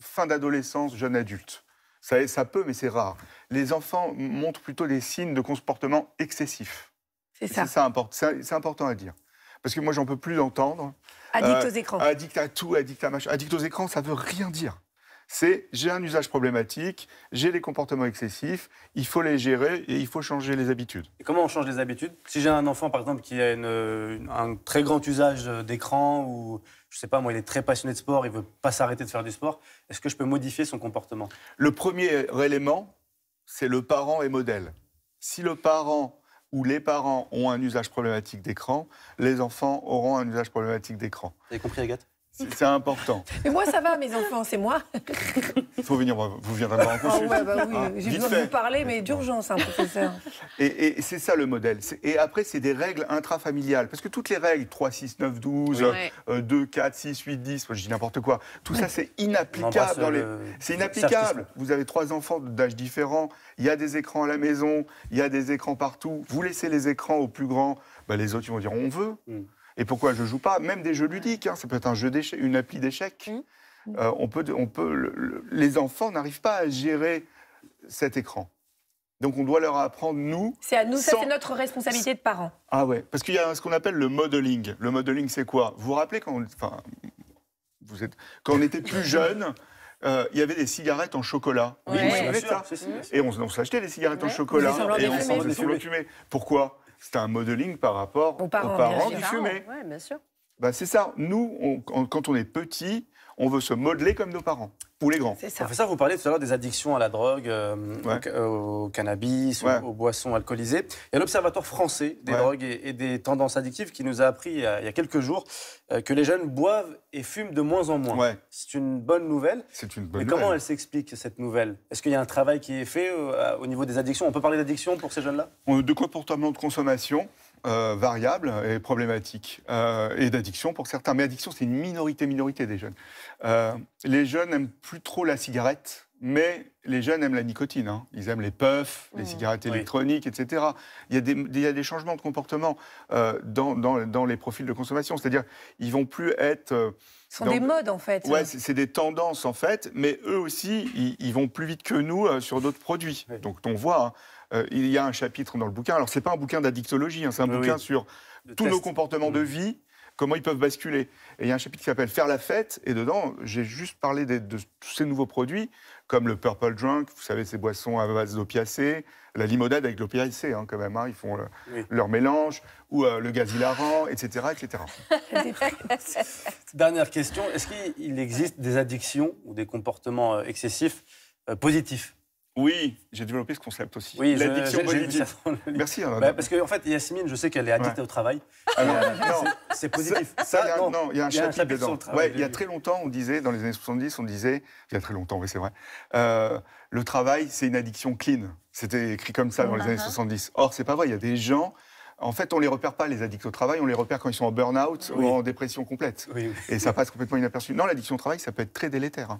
fin d'adolescence, jeune adulte. Ça, ça peut, mais c'est rare. Les enfants montrent plutôt des signes de comportement excessif. C'est ça. C'est important à dire. Parce que moi, j'en peux plus d'entendre. Addict Euh, aux écrans. Addict à tout, addict à machin. Addict aux écrans, ça veut rien dire. C'est j'ai un usage problématique, j'ai des comportements excessifs, il faut les gérer et il faut changer les habitudes. Et comment on change les habitudes? Si j'ai un enfant, par exemple, qui a une- une- un très grand usage d'écran ou, je sais pas, moi, il est très passionné de sport, il veut pas s'arrêter de faire du sport, est-ce que je peux modifier son comportement? Le premier élément, c'est le parent et modèle. Si le parent ou les parents ont un usage problématique d'écran, les enfants auront un usage problématique d'écran. Vous avez compris, Agathe? C'est important. Mais moi, ça va, mes enfants, c'est moi. Il faut venir, vous viendrez me voir en Ah ouais, bah oui, Ah, j'ai besoin de fait. vous parler, mais d'urgence, hein, professeur. Et, et c'est ça le modèle. Et après, c'est des règles intrafamiliales. Parce que toutes les règles, 3, 6, 9, 12, Ouais. euh, 2, 4, 6, 8, 10, moi, je dis n'importe quoi, tout ça, c'est inapplicable. dans les- euh, C'est inapplicable. Vous avez trois enfants d'âge différents, il y a des écrans à la maison, il y a des écrans partout. Vous laissez les écrans aux plus grands, bah, les autres, ils vont dire on veut. Mm. Et pourquoi je joue pas Même des jeux ludiques, hein, ça peut être un jeu une appli d'échecs. Euh, on peut, on peut, le- le- les enfants n'arrivent pas à gérer cet écran. Donc on doit leur apprendre, nous. C'est à nous, ça, sans- c'est notre responsabilité de parents. Ah ouais, parce qu'il y a ce qu'on appelle le modeling. Le modeling, c'est quoi? Vous vous rappelez quand on, enfin, vous êtes, quand on était plus jeune, euh, il y avait des cigarettes en chocolat. Oui, vous vous bien souvenez de sûr, ça. Et on, on s'achetait des cigarettes en chocolat et on fumer. faisait fumer. Pourquoi? C'était un modeling par rapport Aux parents, qui fumaient. Ouais, bien sûr. Ben, c'est ça. Nous, on- quand on est petit, on veut se modeler comme nos parents, ou les grands. C'est ça. Professeur, vous parliez tout à l'heure des addictions à la drogue, euh, Ouais. au, au cannabis, aux- Ouais. aux, boissons alcoolisées. Il y a l'Observatoire français des Ouais. drogues et, et des tendances addictives qui nous a appris il y a, il y a quelques jours euh, que les jeunes boivent et fument de moins en moins. Ouais. C'est une bonne nouvelle. C'est une bonne Mais comment nouvelle. elle s'explique, cette nouvelle? Est-ce qu'il y a un travail qui est fait euh, au niveau des addictions? On peut parler d'addiction pour ces jeunes-là? De comportements de consommation? Euh, variables et problématiques, euh, et d'addiction pour certains. Mais addiction, c'est une minorité, minorité des jeunes. Euh, les jeunes n'aiment plus trop la cigarette, mais les jeunes aiment la nicotine. hein. Ils aiment les puffs, les cigarettes Oui. électroniques, etc. Il y, a des, il y a des changements de comportement dans, dans- dans les profils de consommation. C'est-à-dire, ils vont plus être... Ce sont des modes, en fait. Ouais, c'est des tendances en fait, mais eux aussi, ils, ils vont plus vite que nous euh, sur d'autres produits. Donc on voit, hein, euh, il y a un chapitre dans le bouquin. Alors c'est pas un bouquin d'addictologie, hein, c'est un Oui, bouquin oui. sur De tous nos comportements de vie, comment ils peuvent basculer. Et il y a un chapitre qui s'appelle Faire la fête, et dedans, j'ai juste parlé de, tous ces nouveaux produits, comme le Purple Drunk, vous savez, ces boissons à base d'opiacés, la limonade avec l'opiacé, hein, quand même, hein, ils font le- Oui. leur mélange, ou euh, le gaz hilarant, etc. etc. Dernière question, est-ce qu'il existe des addictions ou des comportements euh, excessifs euh, positifs? Oui, j'ai développé ce concept aussi. Oui, L'addiction livre. Merci. hein, Bah, parce qu'en fait, Yasmine, je sais qu'elle est addicte Ouais. au travail. Ah non, euh, non. c'est- positif. Ça, ça, il y a- il y a un chapitre, sur dedans. travail, Ouais, il y a très longtemps, on disait, dans les années 70, on disait, il y a très longtemps, oui, c'est vrai, euh, le travail, c'est une addiction clean. C'était écrit comme ça dans les années 70. Or, c'est pas vrai, il y a des gens, en fait, on les repère pas, les addicts au travail, on les repère quand ils sont en burn-out Oui. ou en dépression complète. Oui, oui. Et ça passe complètement inaperçu. Non, l'addiction au travail, ça peut être très délétère.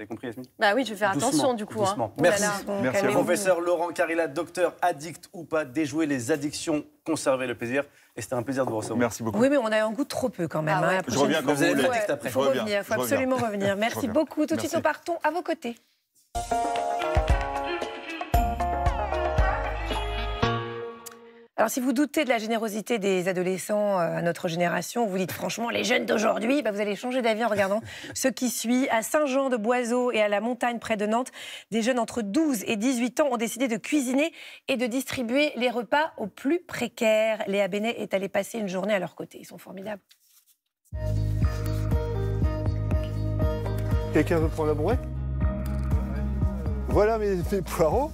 Avez compris, Yasmine? Bah oui, je vais faire Doucement, attention du coup. hein. Oh là Merci. là. Merci. Professeur Laurent Carilla, docteur addict ou pas, déjouer les addictions, conserver le plaisir. Et c'était un plaisir de vous recevoir. Merci beaucoup. Oui, mais on a un goût trop peu quand même. Ah ouais. hein, la Je reviens fois. quand vous voulez. avez le après. Il faut Je reviens, revenir, il faut je reviens. absolument revenir. Merci beaucoup. Tout de suite, Merci. nous partons à vos côtés. Alors, si vous doutez de la générosité des adolescents euh, à notre génération, vous dites franchement, les jeunes d'aujourd'hui, bah, vous allez changer d'avis en regardant ce qui suit. À Saint-Jean-de-Boiseau et à la montagne près de Nantes, des jeunes entre 12 et 18 ans ont décidé de cuisiner et de distribuer les repas aux plus précaires. Léa Bénet est allée passer une journée à leur côté. Ils sont formidables. Quelqu'un veut prendre la brouette? Voilà mes, mes poireaux.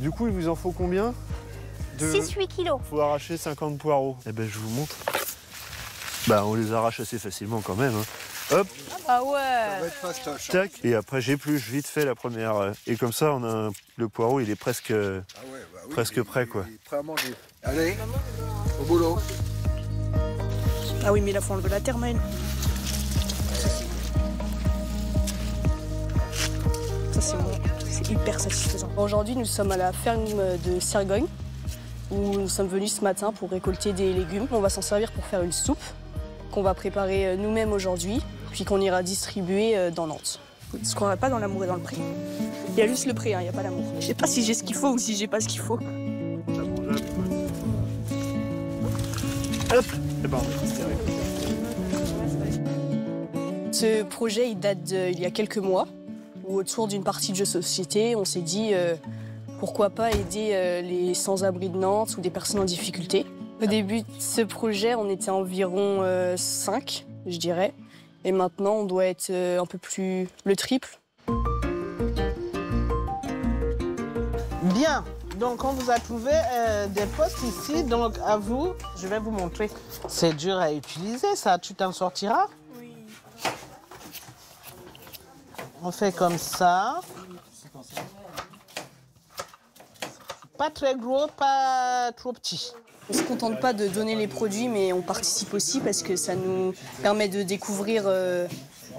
Du coup, il vous en faut combien? 6-8 kilos. faut arracher 50 poireaux. Eh ben, je vous montre. Bah, on les arrache assez facilement quand même. hein. Hop, Ah ouais. tac. Et après, j'épluche vite fait la première. euh, Et comme ça, on a un- le poireau, il est presque, presque prêt, quoi. Prêt à manger. Allez, au boulot. Ah oui, mais là, faut enlever la terre, Maëlle. Ça, c'est bon. C'est hyper satisfaisant. Aujourd'hui, nous sommes à la ferme de Cergogne, où nous sommes venus ce matin pour récolter des légumes. On va s'en servir pour faire une soupe qu'on va préparer euh, nous-mêmes aujourd'hui, puis qu'on ira distribuer euh, dans Nantes. Ce qu'on n'a pas dans l'amour et dans le pré. Il y a juste le pré, hein, il n'y a pas l'amour. Je sais pas si j'ai ce qu'il faut ou si j'ai pas ce qu'il faut. Hop Eh ben, Ce projet, il date d'il y a quelques mois, où autour d'une partie de jeux de société, on s'est dit euh, pourquoi pas aider euh, les sans-abri de Nantes ou des personnes en difficulté. Au début de ce projet, on était environ 5, je dirais. Et maintenant, on doit être euh, un peu plus le triple. Bien. Donc, on vous a trouvé euh, des postes ici. Donc, à vous, je vais vous montrer. C'est dur à utiliser, ça. Tu t'en sortiras? Oui. On fait comme ça. Pas très gros, pas trop petit. On ne se contente pas de donner les produits, mais on participe aussi parce que ça nous permet de découvrir euh,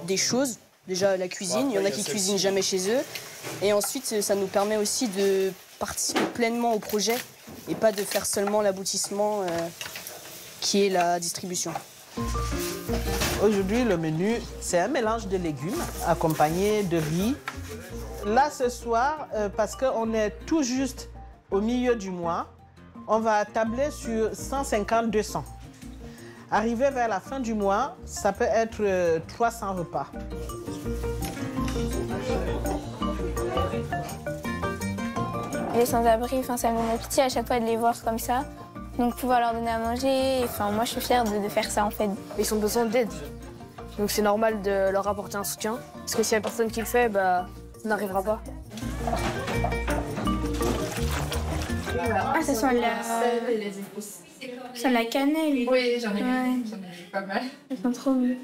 des choses. Déjà la cuisine, il y en a qui cuisinent jamais chez eux. Et ensuite, ça nous permet aussi de participer pleinement au projet et pas de faire seulement l'aboutissement euh, qui est la distribution. Aujourd'hui, le menu, c'est un mélange de légumes accompagné de riz. Là, ce soir, euh, parce qu'on est tout juste au milieu du mois, on va tabler sur 150-200. Arrivé vers la fin du mois, ça peut être euh, 300 repas. Les sans-abri, enfin, ça me met petit à chaque fois de les voir comme ça. Donc pouvoir leur donner à manger, enfin, moi je suis fière de, de faire ça en fait. Ils ont besoin d'aide. Donc c'est normal de leur apporter un soutien. Parce que s'il n'y a personne qui le fait, bah, ça n'arrivera pas. Ah, ça sent la... Ça sent la cannelle. Oui, j'en ai Ouais. vu, j'en ai vu pas mal. Ça sent trop bon.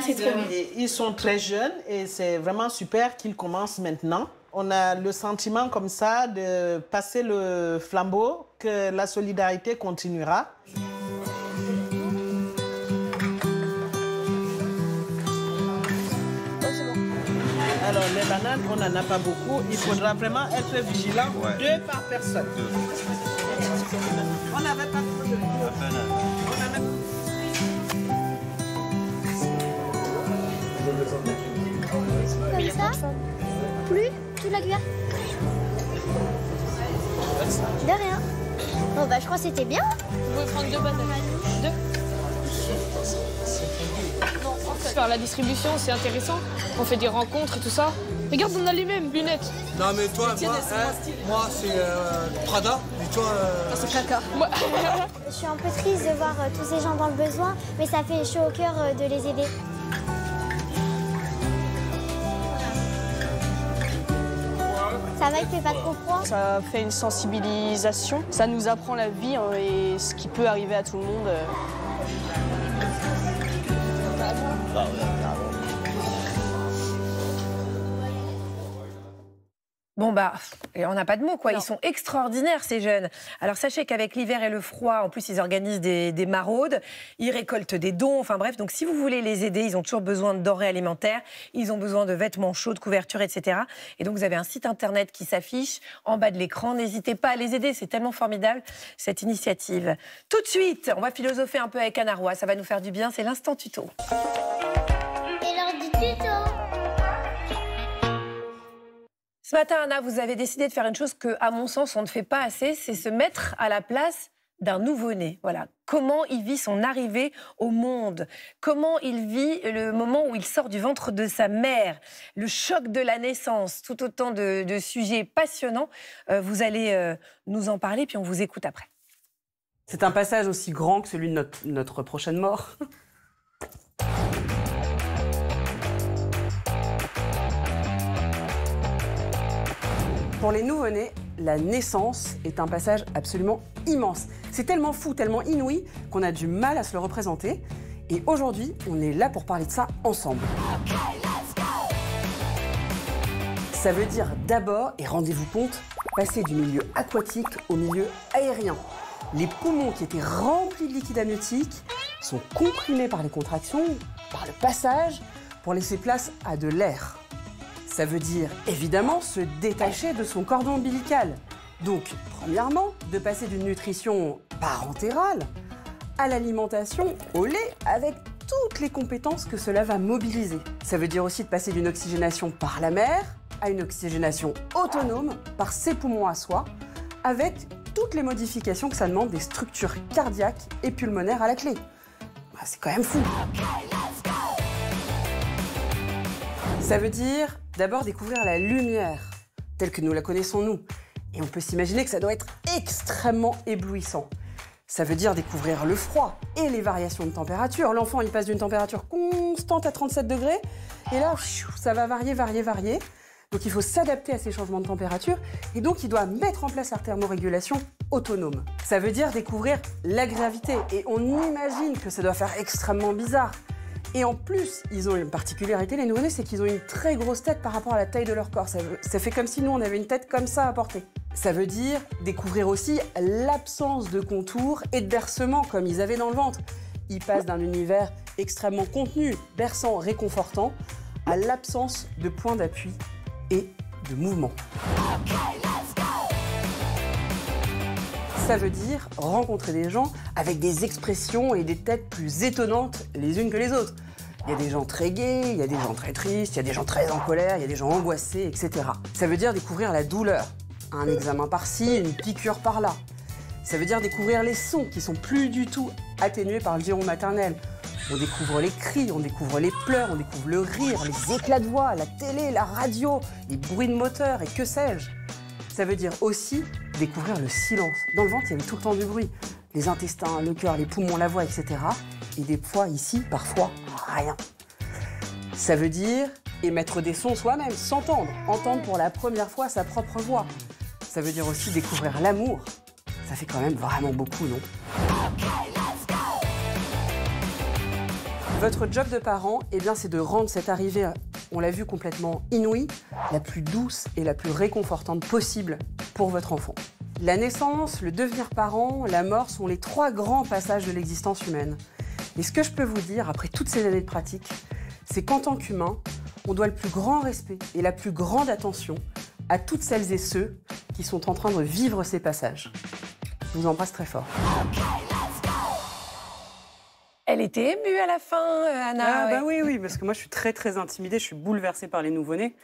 c'est trop Ils sont très jeunes et c'est vraiment super qu'ils commencent maintenant. On a le sentiment comme ça de passer le flambeau, que la solidarité continuera. Les bananes, on n'en a pas beaucoup. Il faudra vraiment être vigilant. Deux par personne. On n'avait pas trop de On avait- Comme ça Plus Tout la cuillère De rien. Bon bah je crois que c'était bien. Vous pouvez prendre deux bananes. Deux. Faire la distribution, c'est intéressant. On fait des rencontres et tout ça. Regarde, on a les mêmes lunettes. Non mais toi, moi, hein, moi c'est euh, Prada, et toi... euh, c'est caca. Je suis un peu triste de voir euh, tous ces gens dans le besoin, mais ça fait chaud au cœur euh, de les aider. Ça va, il fait pas trop froid? Ça fait une sensibilisation, ça nous apprend la vie hein, et ce qui peut arriver à tout le monde. euh. 到了 Bon bah, on n'a pas de mots quoi. Ils sont extraordinaires ces jeunes. Alors sachez qu'avec l'hiver et le froid, en plus ils organisent des, des maraudes, ils récoltent des dons. Enfin bref, donc si vous voulez les aider, ils ont toujours besoin de denrées alimentaires, ils ont besoin de vêtements chauds, de couvertures, etc. Et donc vous avez un site internet qui s'affiche en bas de l'écran. N'hésitez pas à les aider, c'est tellement formidable cette initiative. Tout de suite, on va philosopher un peu avec Anna Roy. Ça va nous faire du bien. C'est l'instant tuto. Et l'heure du tuto. Ce matin, Anna, vous avez décidé de faire une chose que, à mon sens, on ne fait pas assez, c'est se mettre à la place d'un nouveau-né. Voilà. Comment il vit son arrivée au monde? Comment il vit le moment où il sort du ventre de sa mère? Le choc de la naissance, tout autant de, sujets passionnants. Euh, vous allez euh, nous en parler, puis on vous écoute après. C'est un passage aussi grand que celui de notre prochaine mort. Pour les nouveau-nés, la naissance est un passage absolument immense. C'est tellement fou, tellement inouï qu'on a du mal à se le représenter. Et aujourd'hui, on est là pour parler de ça ensemble. Ça veut dire d'abord, et rendez-vous compte, passer du milieu aquatique au milieu aérien. Les poumons qui étaient remplis de liquide amniotique sont comprimés par les contractions, par le passage, pour laisser place à de l'air. Ça veut dire évidemment se détacher de son cordon ombilical. Donc, premièrement, de passer d'une nutrition parentérale à l'alimentation au lait avec toutes les compétences que cela va mobiliser. Ça veut dire aussi de passer d'une oxygénation par la mer à une oxygénation autonome par ses poumons à soi, avec toutes les modifications que ça demande des structures cardiaques et pulmonaires à la clé. Bah, c'est quand même fou. Ça veut dire d'abord découvrir la lumière, telle que nous la connaissons nous. Et on peut s'imaginer que ça doit être extrêmement éblouissant. Ça veut dire découvrir le froid et les variations de température. L'enfant, il passe d'une température constante à 37 degrés, et là, ça va varier, varier, varier. Donc il faut s'adapter à ces changements de température, et donc il doit mettre en place sa thermorégulation autonome. Ça veut dire découvrir la gravité, et on imagine que ça doit faire extrêmement bizarre. Et en plus, ils ont une particularité, les nouveau-nés, c'est qu'ils ont une très grosse tête par rapport à la taille de leur corps. Ça, fait comme si nous, on avait une tête comme ça à porter. Ça veut dire découvrir aussi l'absence de contours et de bercement comme ils avaient dans le ventre. Ils passent d'un univers extrêmement contenu, berçant, réconfortant, à l'absence de points d'appui et de mouvement. Ça veut dire rencontrer des gens avec des expressions et des têtes plus étonnantes les unes que les autres. Il y a des gens très gais, il y a des gens très tristes, il y a des gens très en colère, il y a des gens angoissés, etc. Ça veut dire découvrir la douleur. Un examen par-ci, une piqûre par-là. Ça veut dire découvrir les sons qui sont plus du tout atténués par le giron maternel. On découvre les cris, on découvre les pleurs, on découvre le rire, les éclats de voix, la télé, la radio, les bruits de moteur et que sais-je. Ça veut dire aussi découvrir le silence. Dans le ventre, il y avait tout le temps du bruit. Les intestins, le cœur, les poumons, la voix, etc. Et des fois, ici, parfois, rien. Ça veut dire émettre des sons soi-même, s'entendre, entendre pour la première fois sa propre voix. Ça veut dire aussi découvrir l'amour. Ça fait quand même vraiment beaucoup, non? Votre job de parent, eh c'est de rendre cette arrivée, on l'a vu complètement inouïe, la plus douce et la plus réconfortante possible pour votre enfant. La naissance, le devenir parent, la mort sont les trois grands passages de l'existence humaine. Et ce que je peux vous dire, après toutes ces années de pratique, c'est qu'en tant qu'humain, on doit le plus grand respect et la plus grande attention à toutes celles et ceux qui sont en train de vivre ces passages. Je vous embrasse très fort. Était émue à la fin, euh, Anna. Ah, bah oui, oui, parce que moi je suis très très intimidée, je suis bouleversée par les nouveau-nés,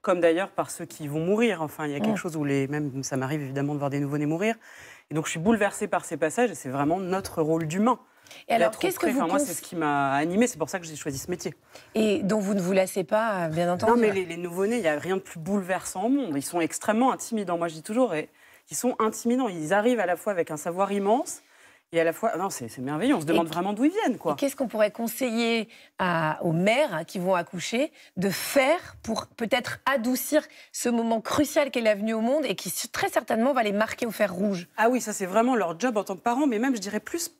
comme d'ailleurs par ceux qui vont mourir. Enfin, il y a quelque Mm. chose où les, même ça m'arrive évidemment de voir des nouveau-nés mourir. Et donc je suis bouleversée par ces passages et c'est vraiment notre rôle d'humain. Et alors, qu'est-ce que vous Enfin, Moi, c'est ce qui m'a animée, c'est pour ça que j'ai choisi ce métier. Et dont vous ne vous lassez pas, bien entendu. Non, mais les, les nouveau-nés, il n'y a rien de plus bouleversant au monde. Ils sont extrêmement intimidants. Moi, je dis toujours, et, ils sont intimidants. Ils arrivent à la fois avec un savoir immense et à la fois. Non, c'est merveilleux. On se demande Et- vraiment d'où ils viennent, quoi. Qu'est-ce qu'on pourrait conseiller à- aux mères qui vont accoucher de faire pour peut-être adoucir ce moment crucial qu'est la venue au monde et qui très certainement va les marquer au fer rouge? Ah oui, ça c'est vraiment leur job en tant que parents, mais même je dirais plus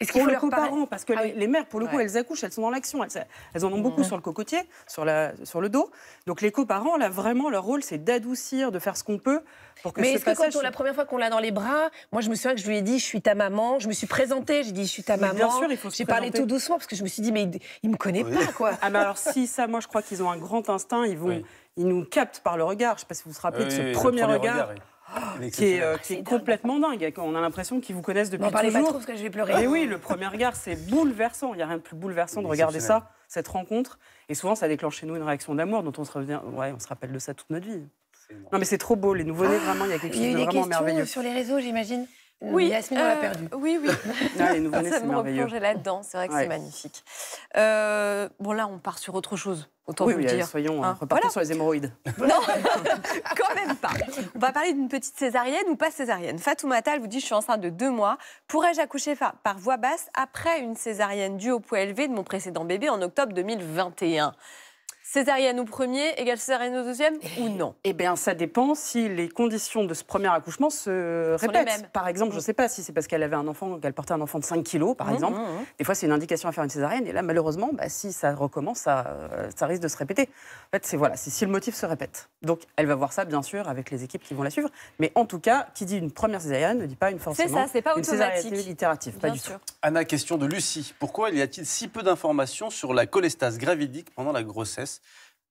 Est-ce qu'il Pour faut les leur parler parce que Ah les, mères, pour le coup, elles accouchent, elles sont dans l'action, elles, elles en ont beaucoup Mhm. sur le cocotier, sur, la, sur le dos. Donc les coparents, là, vraiment, leur rôle, c'est d'adoucir, de faire ce qu'on peut pour que Mais ce est-ce que quand on, la première fois qu'on l'a dans les bras, moi je me souviens que je lui ai dit je suis ta maman, je me suis présentée, j'ai dit je suis ta Mais maman. bien sûr, il faut se J'ai parlé tout doucement parce que je me suis dit mais il, il me connaît pas quoi. Ah, mais alors, si, ça, moi, je crois qu'ils ont un grand instinct, ils, vont, ils nous captent par le regard. Je ne sais pas si vous vous rappelez de ce Oui, le premier, premier regard. Qui est, euh, exceptionnel. qui est complètement dingue. On a l'impression qu'ils vous connaissent depuis N'en parlez pas toujours. trop parce que je vais pleurer. Et oui, le premier regard, c'est bouleversant. Il n'y a rien de plus bouleversant de regarder ça, cette rencontre. Et souvent, ça déclenche chez nous une réaction d'amour dont on se, revient, ouais, on se rappelle de ça toute notre vie. Non, mais c'est trop beau. Les nouveau-nés, vraiment, il y a quelque Il y a chose eu de des vraiment merveilleux. sur les réseaux, j'imagine. Oui, Yasmine, on l'a euh, perdu. Oui, oui. Ah, les nouveau-nés, Ça c'est me merveilleux. replongeait là-dedans. C'est vrai que Ouais. c'est magnifique. Euh, bon, là, on part sur autre chose. Autant Oui, vous oui, le allez, dire. soyons, Hein, repartons voilà. sur les hémorroïdes. Non, quand même pas. On va parler d'une petite césarienne ou pas césarienne. Fatoumata, elle vous dit Je suis enceinte de deux mois. Pourrais-je accoucher par, par voie basse après une césarienne due au poids élevé de mon précédent bébé en octobre 2021 Césarienne au premier égale césarienne au deuxième ou non? Eh bien, ça dépend si les conditions de ce premier accouchement se Sont répètent. Par exemple, je ne sais pas si c'est parce qu'elle avait un enfant, qu'elle portait un enfant de 5 kilos, par Mhm, exemple. mhm. Des fois, c'est une indication à faire une césarienne. Et là, malheureusement, bah, si ça recommence, ça, euh, ça risque de se répéter. En fait, c'est voilà, c'est si le motif se répète. Donc, elle va voir ça, bien sûr, avec les équipes qui vont la suivre. Mais en tout cas, qui dit une première césarienne ne dit pas une forcément ça, c'est pas une automatique. césarienne itérative. Pas Bien du sûr. tout. Anna, question de Lucie. Pourquoi y a-t-il si peu d'informations sur la cholestase gravidique pendant la grossesse?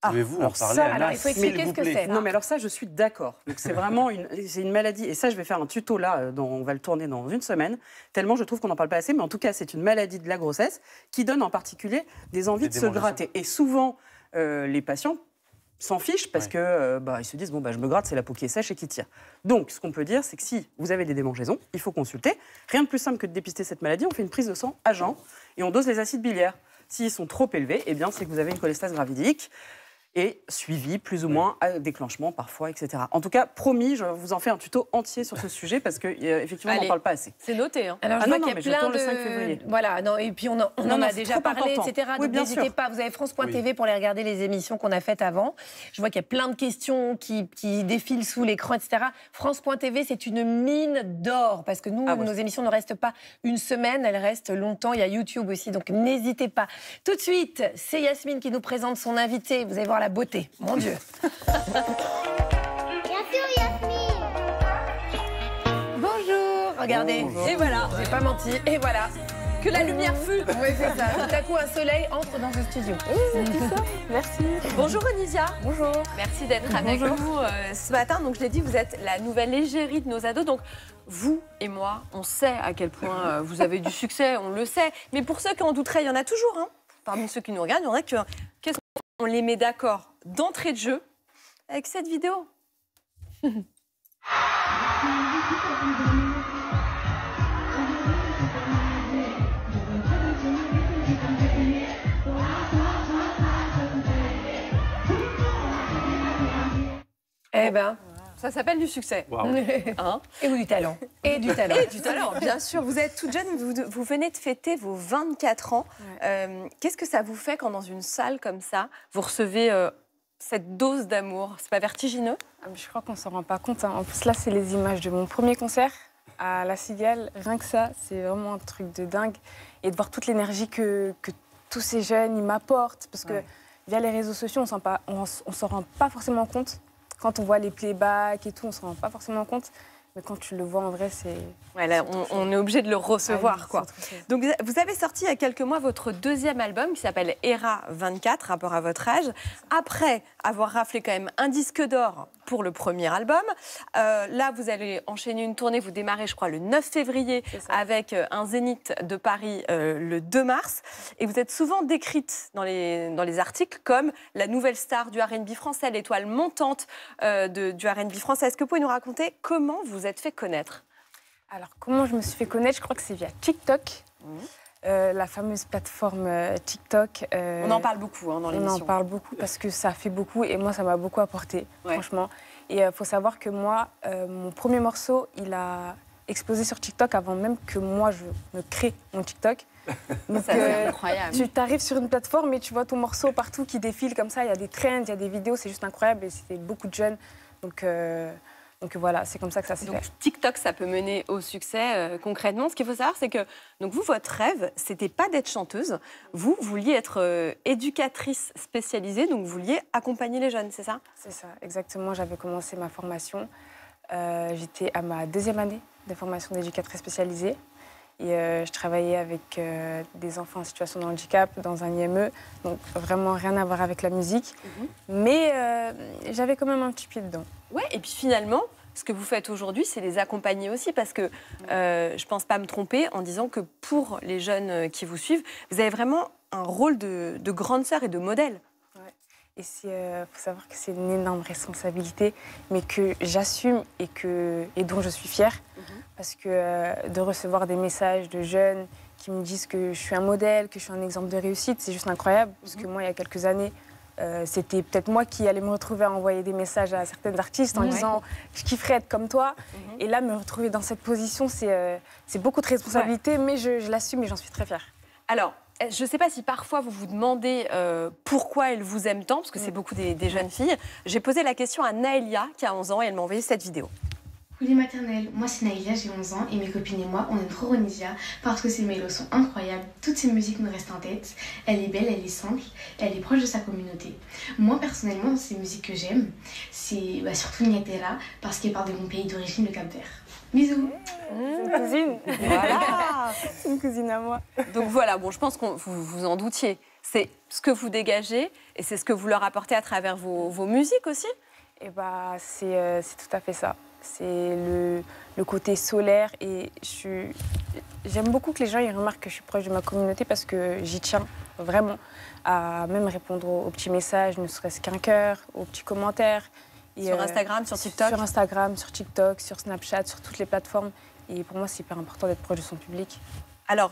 Pouvez-vous en Alors parler, ça, Anna, alors, il faut expliquer vous ce que c'est. Non, mais alors ça, je suis d'accord. C'est vraiment une, c'est une maladie. Et ça, je vais faire un tuto là, euh, dont on va le tourner dans une semaine. Tellement je trouve qu'on n'en parle pas assez. Mais en tout cas, c'est une maladie de la grossesse qui donne en particulier des envies Des de se gratter. Et souvent, euh, les patients s'en fichent parce Ouais. que euh, bah, ils se disent bon bah je me gratte, c'est la peau qui est sèche et qui tire. Donc ce qu'on peut dire, c'est que si vous avez des démangeaisons, il faut consulter. Rien de plus simple que de dépister cette maladie. On fait une prise de sang à jeun et on dose les acides biliaires. S'ils sont trop élevés, eh bien c'est que vous avez une cholestase gravidique et suivi plus ou moins à déclenchement parfois, etc. En tout cas, promis, je vous en fais un tuto entier sur ce sujet parce qu'effectivement, on n'en parle pas assez. C'est noté. Hein. Alors, Ah je non, vois qu'il mais y je a plein tourne de... le 5 février. Voilà, non, et puis on, en- on Non, en non, a déjà parlé, important. etc. Oui, Donc n'hésitez pas, vous avez France.tv pour aller regarder les émissions qu'on a faites avant. Je vois qu'il y a plein de questions qui, qui défilent sous l'écran, etc. France.tv, c'est une mine d'or, parce que nous, Ah ouais. nos émissions ne restent pas une semaine, elles restent longtemps. Il y a YouTube aussi, donc n'hésitez pas. Tout de suite, c'est Yasmine qui nous présente son invité. Vous allez voir la beauté, mon Dieu. Bonjour, regardez. Et voilà, j'ai pas menti. Et voilà. Que la lumière. Oui, c'est ça. Tout à coup, un soleil entre dans ce studio. Merci. Bonjour Onisia. Bonjour. Merci d'être avec Bonjour. nous euh, ce matin. Donc je l'ai dit, vous êtes la nouvelle égérie de nos ados. Donc vous et moi, on sait à quel point euh, vous avez du succès, on le sait. Mais pour ceux qui en douteraient, il y en a toujours. Hein. Parmi ceux qui nous regardent, il y en a qui qu'est-ce qu'on- on les met d'accord d'entrée de jeu avec cette vidéo. Eh ben. Ça s'appelle du succès. Hein Et du talent. Et du talent. Et du talent, bien sûr. Vous êtes toute jeune, vous, vous venez de fêter vos 24 ans. Euh, Qu'est-ce que ça vous fait quand dans une salle comme ça, vous recevez euh, cette dose d'amour? C'est pas vertigineux? Ah, mais Je crois qu'on s'en rend pas compte. hein. En plus, là, c'est les images de mon premier concert à La Cigale. Rien que ça, c'est vraiment un truc de dingue. Et de voir toute l'énergie que, que tous ces jeunes ils m'apportent. Parce que via les réseaux sociaux, on s'en rend pas forcément compte. Quand on voit les playbacks et tout, on s'en rend pas forcément compte. Mais quand tu le vois en vrai, c'est. Ouais, là, on, on est obligé de le recevoir. Ah oui, quoi. Donc, vous avez sorti il y a quelques mois votre deuxième album qui s'appelle Era 24, rapport à votre âge. Après avoir raflé quand même un disque d'or pour le premier album, euh, là, vous allez enchaîner une tournée. Vous démarrez, je crois, le 9 février avec euh, un Zénith de Paris euh, le 2 mars. Et vous êtes souvent décrite dans les, dans les articles comme la nouvelle star du RB français, l'étoile montante euh, de- du RB français. Est-ce que vous pouvez nous raconter comment vous êtes fait connaître? Alors, comment je me suis fait connaître? Je crois que c'est via TikTok. Euh, la fameuse plateforme euh, TikTok. euh, On en parle beaucoup hein, dans On l'émission. en parle beaucoup parce que ça fait beaucoup et moi, ça m'a beaucoup apporté, franchement. Et il faut savoir que moi, mon premier morceau, il a explosé sur TikTok avant même que moi, je me crée mon TikTok. Donc, c'est incroyable. Tu arrives sur une plateforme et tu vois ton morceau partout qui défile comme ça. Il y a des trends, il y a des vidéos, c'est juste incroyable et c'était beaucoup de jeunes. Donc, Donc voilà, c'est comme ça que ça s'est fait. TikTok, ça peut mener au succès euh, concrètement. Ce qu'il faut savoir, c'est que donc vous, votre rêve, c'était pas d'être chanteuse. Vous, vouliez être euh, éducatrice spécialisée, donc vous vouliez accompagner les jeunes, c'est ça? C'est ça, exactement. J'avais commencé ma formation. Euh, j'étais à ma deuxième année de formation d'éducatrice spécialisée. Et je travaillais avec des enfants en situation de handicap dans un IME, donc vraiment rien à voir avec la musique. Mhm. Mais j'avais quand même un petit pied dedans. Ouais, et puis finalement, ce que vous faites aujourd'hui, c'est les accompagner aussi, parce que euh, je ne pense pas me tromper en disant que pour les jeunes euh, qui vous suivent, vous avez vraiment un rôle de, grande sœur et de modèle. Et il euh, faut savoir que c'est une énorme responsabilité, mais que j'assume et, que, et dont je suis fière, mhm. parce que de recevoir des messages de jeunes qui me disent que je suis un modèle, que je suis un exemple de réussite, c'est juste incroyable, parce que mhm. moi, il y a quelques années, euh, c'était peut-être moi qui allais me retrouver à envoyer des messages à certaines artistes en disant je kifferais être comme toi. Mhm. Et là, me retrouver dans cette position, c'est euh, beaucoup de responsabilité, mais je, l'assume et j'en suis très fière. Alors, je ne sais pas si parfois vous vous demandez euh, pourquoi elle vous aime tant, parce que c'est mm. beaucoup des, des, jeunes filles. J'ai posé la question à Naëlia, qui a 11 ans, et elle m'a envoyé cette vidéo. Coucou maternelle, moi c'est Naïlia, j'ai 11 ans et mes copines et moi on aime trop Ronisia parce que ses mélos sont incroyables, toutes ses musiques nous restent en tête, elle est belle, elle est simple, elle est proche de sa communauté. Moi personnellement, ces musiques que j'aime, c'est bah, surtout Niatera parce qu'elle parle de mon pays d'origine, le Cap Vert. Bisous cousine Voilà une cousine à moi. Donc voilà, bon je pense que vous vous en doutiez, c'est ce que vous dégagez et c'est ce que vous leur apportez à travers vos, vos musiques aussi Et eh bah euh, c'est tout à fait ça c'est le, côté solaire. Et j'aime beaucoup que les gens ils remarquent que je suis proche de ma communauté parce que j'y tiens vraiment à même répondre aux, petits messages, ne serait-ce qu'un cœur, aux petits commentaires. Sur euh, Instagram, sur TikTok Sur Instagram, sur TikTok, sur Snapchat, sur toutes les plateformes. Et pour moi, c'est hyper important d'être proche de son public. Alors,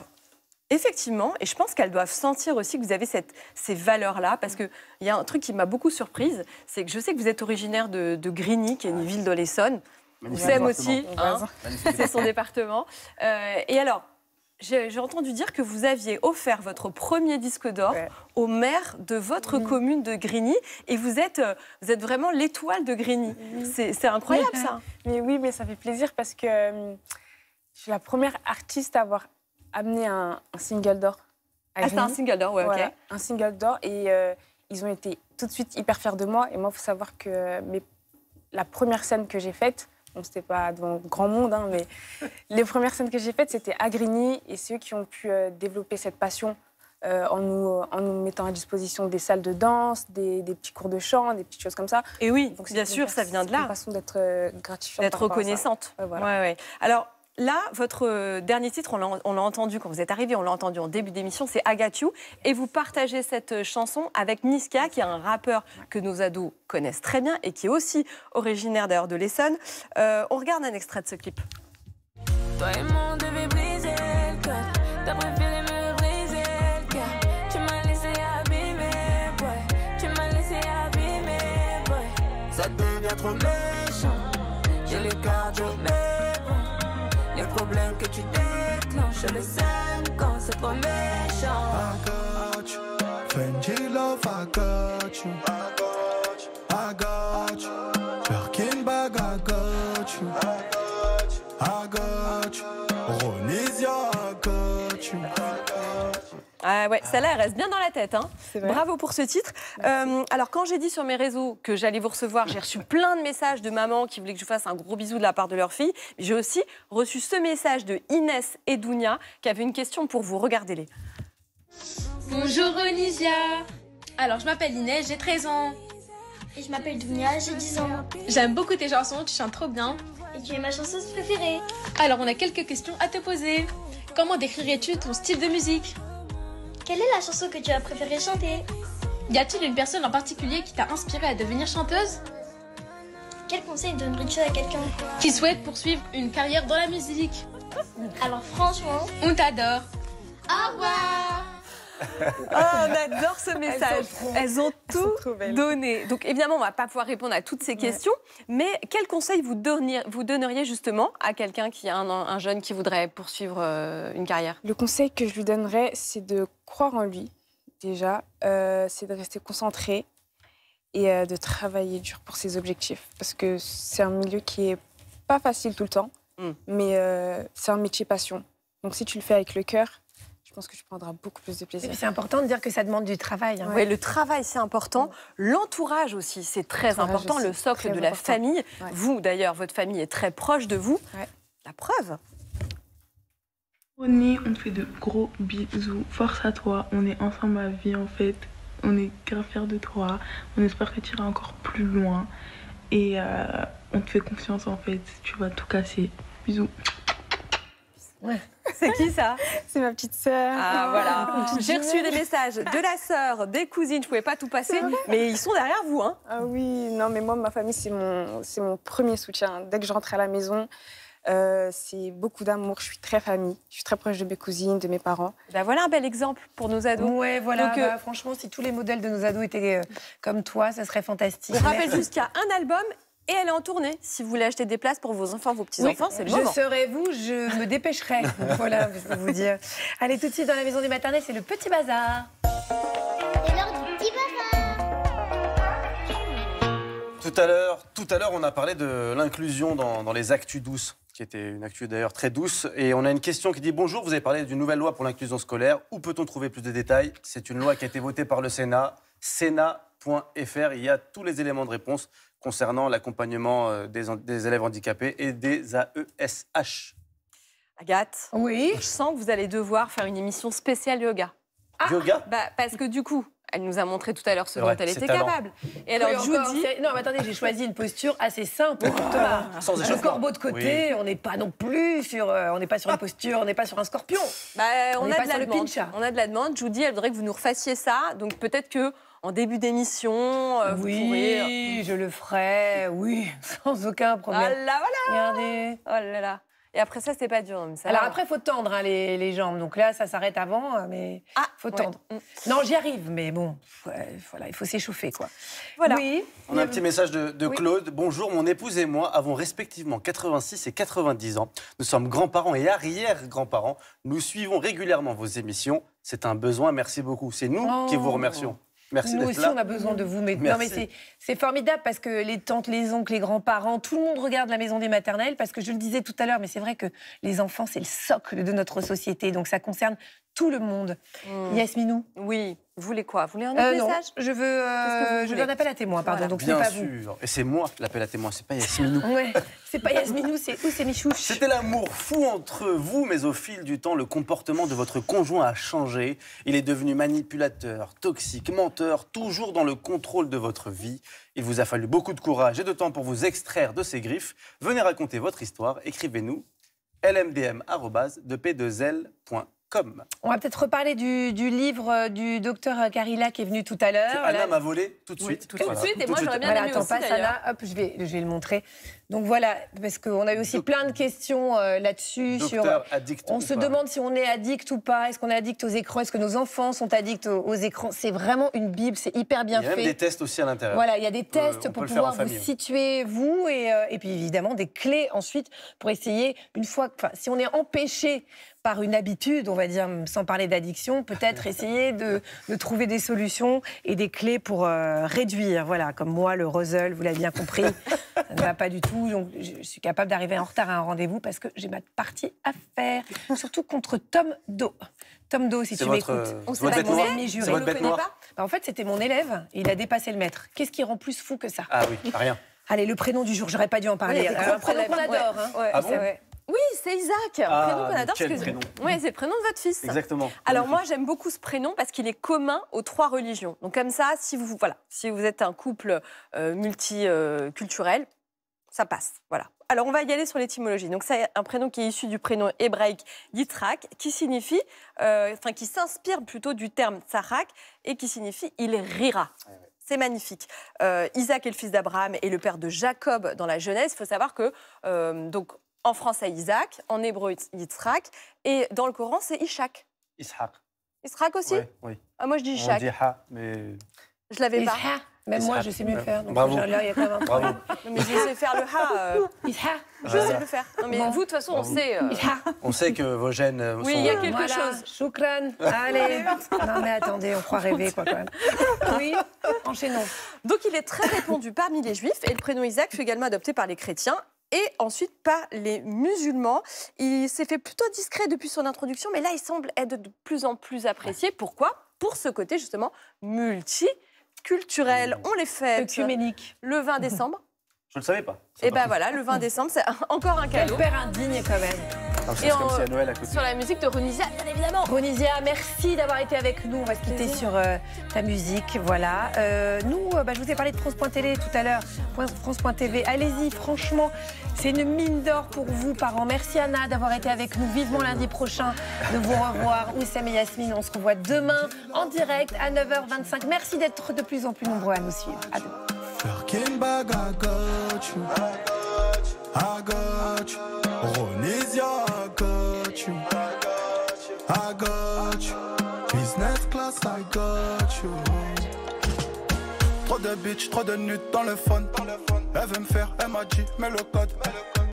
Effectivement, et je pense qu'elles doivent sentir aussi que vous avez cette, ces valeurs-là, parce qu'il y a un truc qui m'a beaucoup surprise, c'est que je sais que vous êtes originaire de, de Grigny, qui est une ville de l'Essonne. Vous aussi, hein, c'est son département. Euh, et alors, j'ai entendu dire que vous aviez offert votre premier disque d'or au maire de votre commune de Grigny. Et vous êtes, euh, vous êtes vraiment l'étoile de Grigny. C'est incroyable ça. Mais oui, mais ça fait plaisir parce que euh, je suis la première artiste à avoir amené un, single d'or. Ah, c'est un single d'or, ouais, ok. Un single d'or. Et ils ont été tout de suite hyper fiers de moi. Et moi, il faut savoir que la première scène que j'ai faite, c'était pas devant grand monde, hein, mais les premières scènes que j'ai faites, c'était à Grigny, et c'est eux qui ont pu euh, développer cette passion euh, en, nous, en nous mettant à disposition des salles de danse, des, petits cours de chant, des petites choses comme ça. Et oui, Donc, bien sûr, ça vient de là. une façon d'être euh, gratifiante. D'être reconnaissante. Ouais, ouais, Alors, Là, votre euh, dernier titre, on l'a entendu quand vous êtes arrivé, on l'a entendu en début d'émission, c'est Agathiou. Et vous partagez cette euh, chanson avec Niska, qui est un rappeur que nos ados connaissent très bien et qui est aussi originaire d'ailleurs de l'Essonne. Euh, on regarde un extrait de ce clip. Toi et moi, on devait briser le cœur. T'as préféré me briser le cœur. Tu m'as laissé abîmer, boy. Tu m'as laissé abîmer, boy. Ça devient trop méchant. Je les aime quand c'est trop méchant. I got you. Fendi love, I got you. I got you. I got you. Ah ouais, celle-là, elle reste bien dans la tête. Hein. Bravo pour ce titre. Euh, alors, quand j'ai dit sur mes réseaux que j'allais vous recevoir, j'ai reçu plein de messages de mamans qui voulaient que je fasse un gros bisou de la part de leur fille. J'ai aussi reçu ce message de Inès et Dounia qui avait une question pour vous. Regardez-les. Bonjour Onisia. Alors, je m'appelle Inès, j'ai 13 ans. Et je m'appelle Dounia, j'ai 10 ans. J'aime beaucoup tes chansons, tu chantes trop bien. Et tu es ma chanteuse préférée. Alors, on a quelques questions à te poser. Comment décrirais-tu ton style de musique? Quelle est la chanson que tu as préféré chanter? Y a-t-il une personne en particulier qui t'a inspiré à devenir chanteuse? Quel conseil donnerais-tu à quelqu'un? Qui souhaite poursuivre une carrière dans la musique? Alors franchement, on t'adore. Au revoir Oh, on adore ce message. Elles, ont tout donné. Donc évidemment, on va pas pouvoir répondre à toutes ces questions, mais quel conseil vous donneriez, vous donneriez justement à quelqu'un qui a un, jeune qui voudrait poursuivre euh, une carrière? Le conseil que je lui donnerais, c'est de croire en lui déjà, euh, c'est de rester concentré et euh, de travailler dur pour ses objectifs. Parce que c'est un milieu qui est pas facile tout le temps, Mm. mais c'est un métier passion. Donc si tu le fais avec le cœur, pense que tu prendras beaucoup plus de plaisir. C'est important de dire que ça demande du travail. hein. Oui, le travail, c'est important. L'entourage aussi, c'est très important. aussi, Le socle de la famille. Ouais. Vous, d'ailleurs, votre famille est très proche de vous. La preuve. Ronnie, on te fait de gros bisous. Force à toi. On est ensemble à vie en fait. On est grave fiers de toi. On espère que tu iras encore plus loin. Et euh, on te fait confiance en fait. Tu vas tout casser. Bisous. C'est qui ça C'est ma petite sœur. Ah voilà. J'ai reçu des messages de la sœur, des cousines. Je pouvais pas tout passer, mais ils sont derrière vous, hein. Ah oui, non, mais moi, ma famille, c'est mon, c'est mon premier soutien. Dès que je rentre à la maison, euh, c'est beaucoup d'amour. Je suis très famille. Je suis très proche de mes cousines, de mes parents. Ben voilà un bel exemple pour nos ados. Ouais, voilà. Donc, euh, bah, franchement, si tous les modèles de nos ados étaient euh, comme toi, ça serait fantastique. on rappelle juste qu'il y a un album et elle est en tournée. Si vous voulez acheter des places pour vos enfants, vos petits-enfants, Oui, c'est le je moment. serais vous, je me dépêcherai. voilà, je peux vous dire. Allez, tout de suite dans la maison des maternelles, c'est le petit bazar. Tout à l'heure, tout à l'heure, on a parlé de l'inclusion dans, dans les actus douces, qui était une actu d'ailleurs très douce. Et on a une question qui dit bonjour. Vous avez parlé d'une nouvelle loi pour l'inclusion scolaire. Où peut-on trouver plus de détails? C'est une loi qui a été votée par le Sénat. Sénat.fr. Il y a tous les éléments de réponse concernant l'accompagnement euh, des, élèves handicapés et des AESH. Agathe, oui. je sens que vous allez devoir faire une émission spéciale yoga. Yoga bah, Parce que du coup, elle nous a montré tout à l'heure ce dont elle était talent. capable. Et alors, Oui, encore, Judy, Non, mais attendez, j'ai choisi une posture assez simple pour Thomas. Sans le corbeau de côté, Oui. on n'est pas non plus sur, euh, on n'est pas sur une posture, on n'est pas sur un scorpion. Bah, on, a pas de sur la le demande. On a de la demande. Judy, elle voudrait que vous nous refassiez ça. Donc peut-être que en début d'émission, euh, vous pourrez. Oui, je le ferai, oui, sans aucun problème. Ah là, voilà Regardez. Oh là là. Et après ça, c'était pas dur. mais ça Alors va. après, il faut tendre hein, les, les jambes. Donc là, ça s'arrête avant, euh, mais il faut ouais. tendre. Non, j'y arrive, mais bon, ouais, voilà, il faut s'échauffer, quoi. Voilà. Oui. On a un petit message de, de Oui. Claude. Bonjour, mon épouse et moi avons respectivement 86 et 90 ans. Nous sommes grands-parents et arrière-grands-parents. Nous suivons régulièrement vos émissions. C'est un besoin, merci beaucoup. C'est nous qui vous remercions. Merci Nous aussi, là. on a besoin de vous. Mais, non, mais c'est- c'est formidable parce que les tantes, les oncles, les grands-parents, tout le monde regarde la maison des maternelles parce que je le disais tout à l'heure, mais c'est vrai que les enfants, c'est le socle de notre société. Donc ça concerne tout le monde. Hmm. Yasminou Oui, vous voulez quoi? Vous voulez un Euh, non, message? Je veux, euh, je veux un appel à témoin, pardon. Voilà. Donc c'est Bien pas vous. sûr. Et c'est moi l'appel à témoin, c'est pas Yasminou. Ouais, c'est pas Yasminou, c'est où c'est Michouche? C'était l'amour fou entre vous, mais au fil du temps, le comportement de votre conjoint a changé. Il est devenu manipulateur, toxique, menteur, toujours dans le contrôle de votre vie. Il vous a fallu beaucoup de courage et de temps pour vous extraire de ses griffes. Venez raconter votre histoire. Écrivez-nous On va peut-être reparler du, du livre euh, du docteur Carilla qui est venu tout à l'heure. Anna Là- m'a volé tout de Oui, suite. tout de Voilà, suite, et tout moi j'aurais bien aimé attends, aussi, passe. Anna, hop, je vais, je vais le montrer. Donc voilà, parce qu'on a eu aussi plein de questions euh, là-dessus. sur, Docteur addict on ou se pas demande si on est addict ou pas, est-ce qu'on est addict aux écrans, est-ce que nos enfants sont addicts aux, aux écrans? C'est vraiment une bible, c'est hyper bien Il y a fait. même des tests aussi à l'intérieur. Voilà, il y a des Euh, tests pour pouvoir vous famille. situer, vous, et, euh, et puis évidemment des clés ensuite pour essayer, une fois, enfin, si on est empêché par une habitude, on va dire, sans parler d'addiction, peut-être essayer de, de trouver des solutions et des clés pour euh, réduire. Voilà, comme moi, le Rosel, vous l'avez bien compris, ça ne va pas du tout. Donc, je suis capable d'arriver en retard à un rendez-vous parce que j'ai ma partie à faire, surtout contre Tom Do. Tom Do, si tu m'écoutes. euh, c'est votre bête mon C'est juré. votre bête noire Bah, En fait, c'était mon élève. et Il a dépassé le maître. Qu'est-ce qui rend plus fou que ça? Ah oui, rien. Allez, le prénom du jour, j'aurais pas dû en parler. Oui, un prénom qu'on adore. Ouais, hein. ouais, Ah bon? Vrai. Oui, c'est Isaac, un Ah, prénom qu'on adore. quel parce que- prénom Ouais, c'est le prénom de votre fils. Exactement. Alors moi, j'aime beaucoup ce prénom parce qu'il est commun aux trois religions. Donc comme ça, si vous, voilà, si vous êtes un couple euh, multiculturel, ça passe. Voilà. Alors on va y aller sur l'étymologie. Donc c'est un prénom qui est issu du prénom hébraïque Yitzhak, qui signifie, euh, enfin qui s'inspire plutôt du terme Tsarak et qui signifie il rira. C'est magnifique. Euh, Isaac est le fils d'Abraham et le père de Jacob dans la Genèse. Il faut savoir que euh, donc en français Isaac, en hébreu Yitzhak et dans le Coran c'est Ishak. Ishaq. Ishak aussi Ouais, oui. ah, Moi je dis On Ishak. dit ha, mais Je l'avais pas. Ishaq. Même moi, je sais mieux faire. Donc Bravo. là, il y a quand même un Bravo. problème. Non, mais je sais faire le ha. euh, Isha. Je sais le faire. Non, mais Bon. vous, de toute façon, on sait. euh, On sait que vos gènes euh, Oui, sont... il y a quelque Voilà, chose. Choukran. Allez. non, mais attendez, on croit rêver, quoi, quand même. Oui, enchaînons. Donc il est très répandu parmi les juifs et le prénom Isaac fut également adopté par les chrétiens et ensuite par les musulmans. Il s'est fait plutôt discret depuis son introduction, mais là il semble être de plus en plus apprécié. Pourquoi? Pour ce côté justement multiculturel. On les fête Œcuménique. le 20 décembre. Je ne le savais pas. Et ben voilà, le 20 décembre, c'est encore un Quel cadeau. père indigne, quand même. Et comme en- si à Noël à côté. Sur la musique de Ronisia, bien évidemment. Ronisia, merci d'avoir été avec nous. On va se quitter sur euh, ta musique. Voilà. Euh, nous, euh, bah, je vous ai parlé de France.tv tout à l'heure. France.tv, allez-y, franchement, c'est une mine d'or pour vous, parents. Merci Anna d'avoir été avec nous. Vivement lundi prochain de vous revoir. Oussam et Yasmine, on se revoit demain en direct à 9h25. Merci d'être de plus en plus nombreux à nous suivre. À demain. I got you. Ronisia, I got you. I got you. Business class, I got you. Trop de bitch, trop de nudes dans le phone. Elle veut me faire, elle m'a dit, mets le code.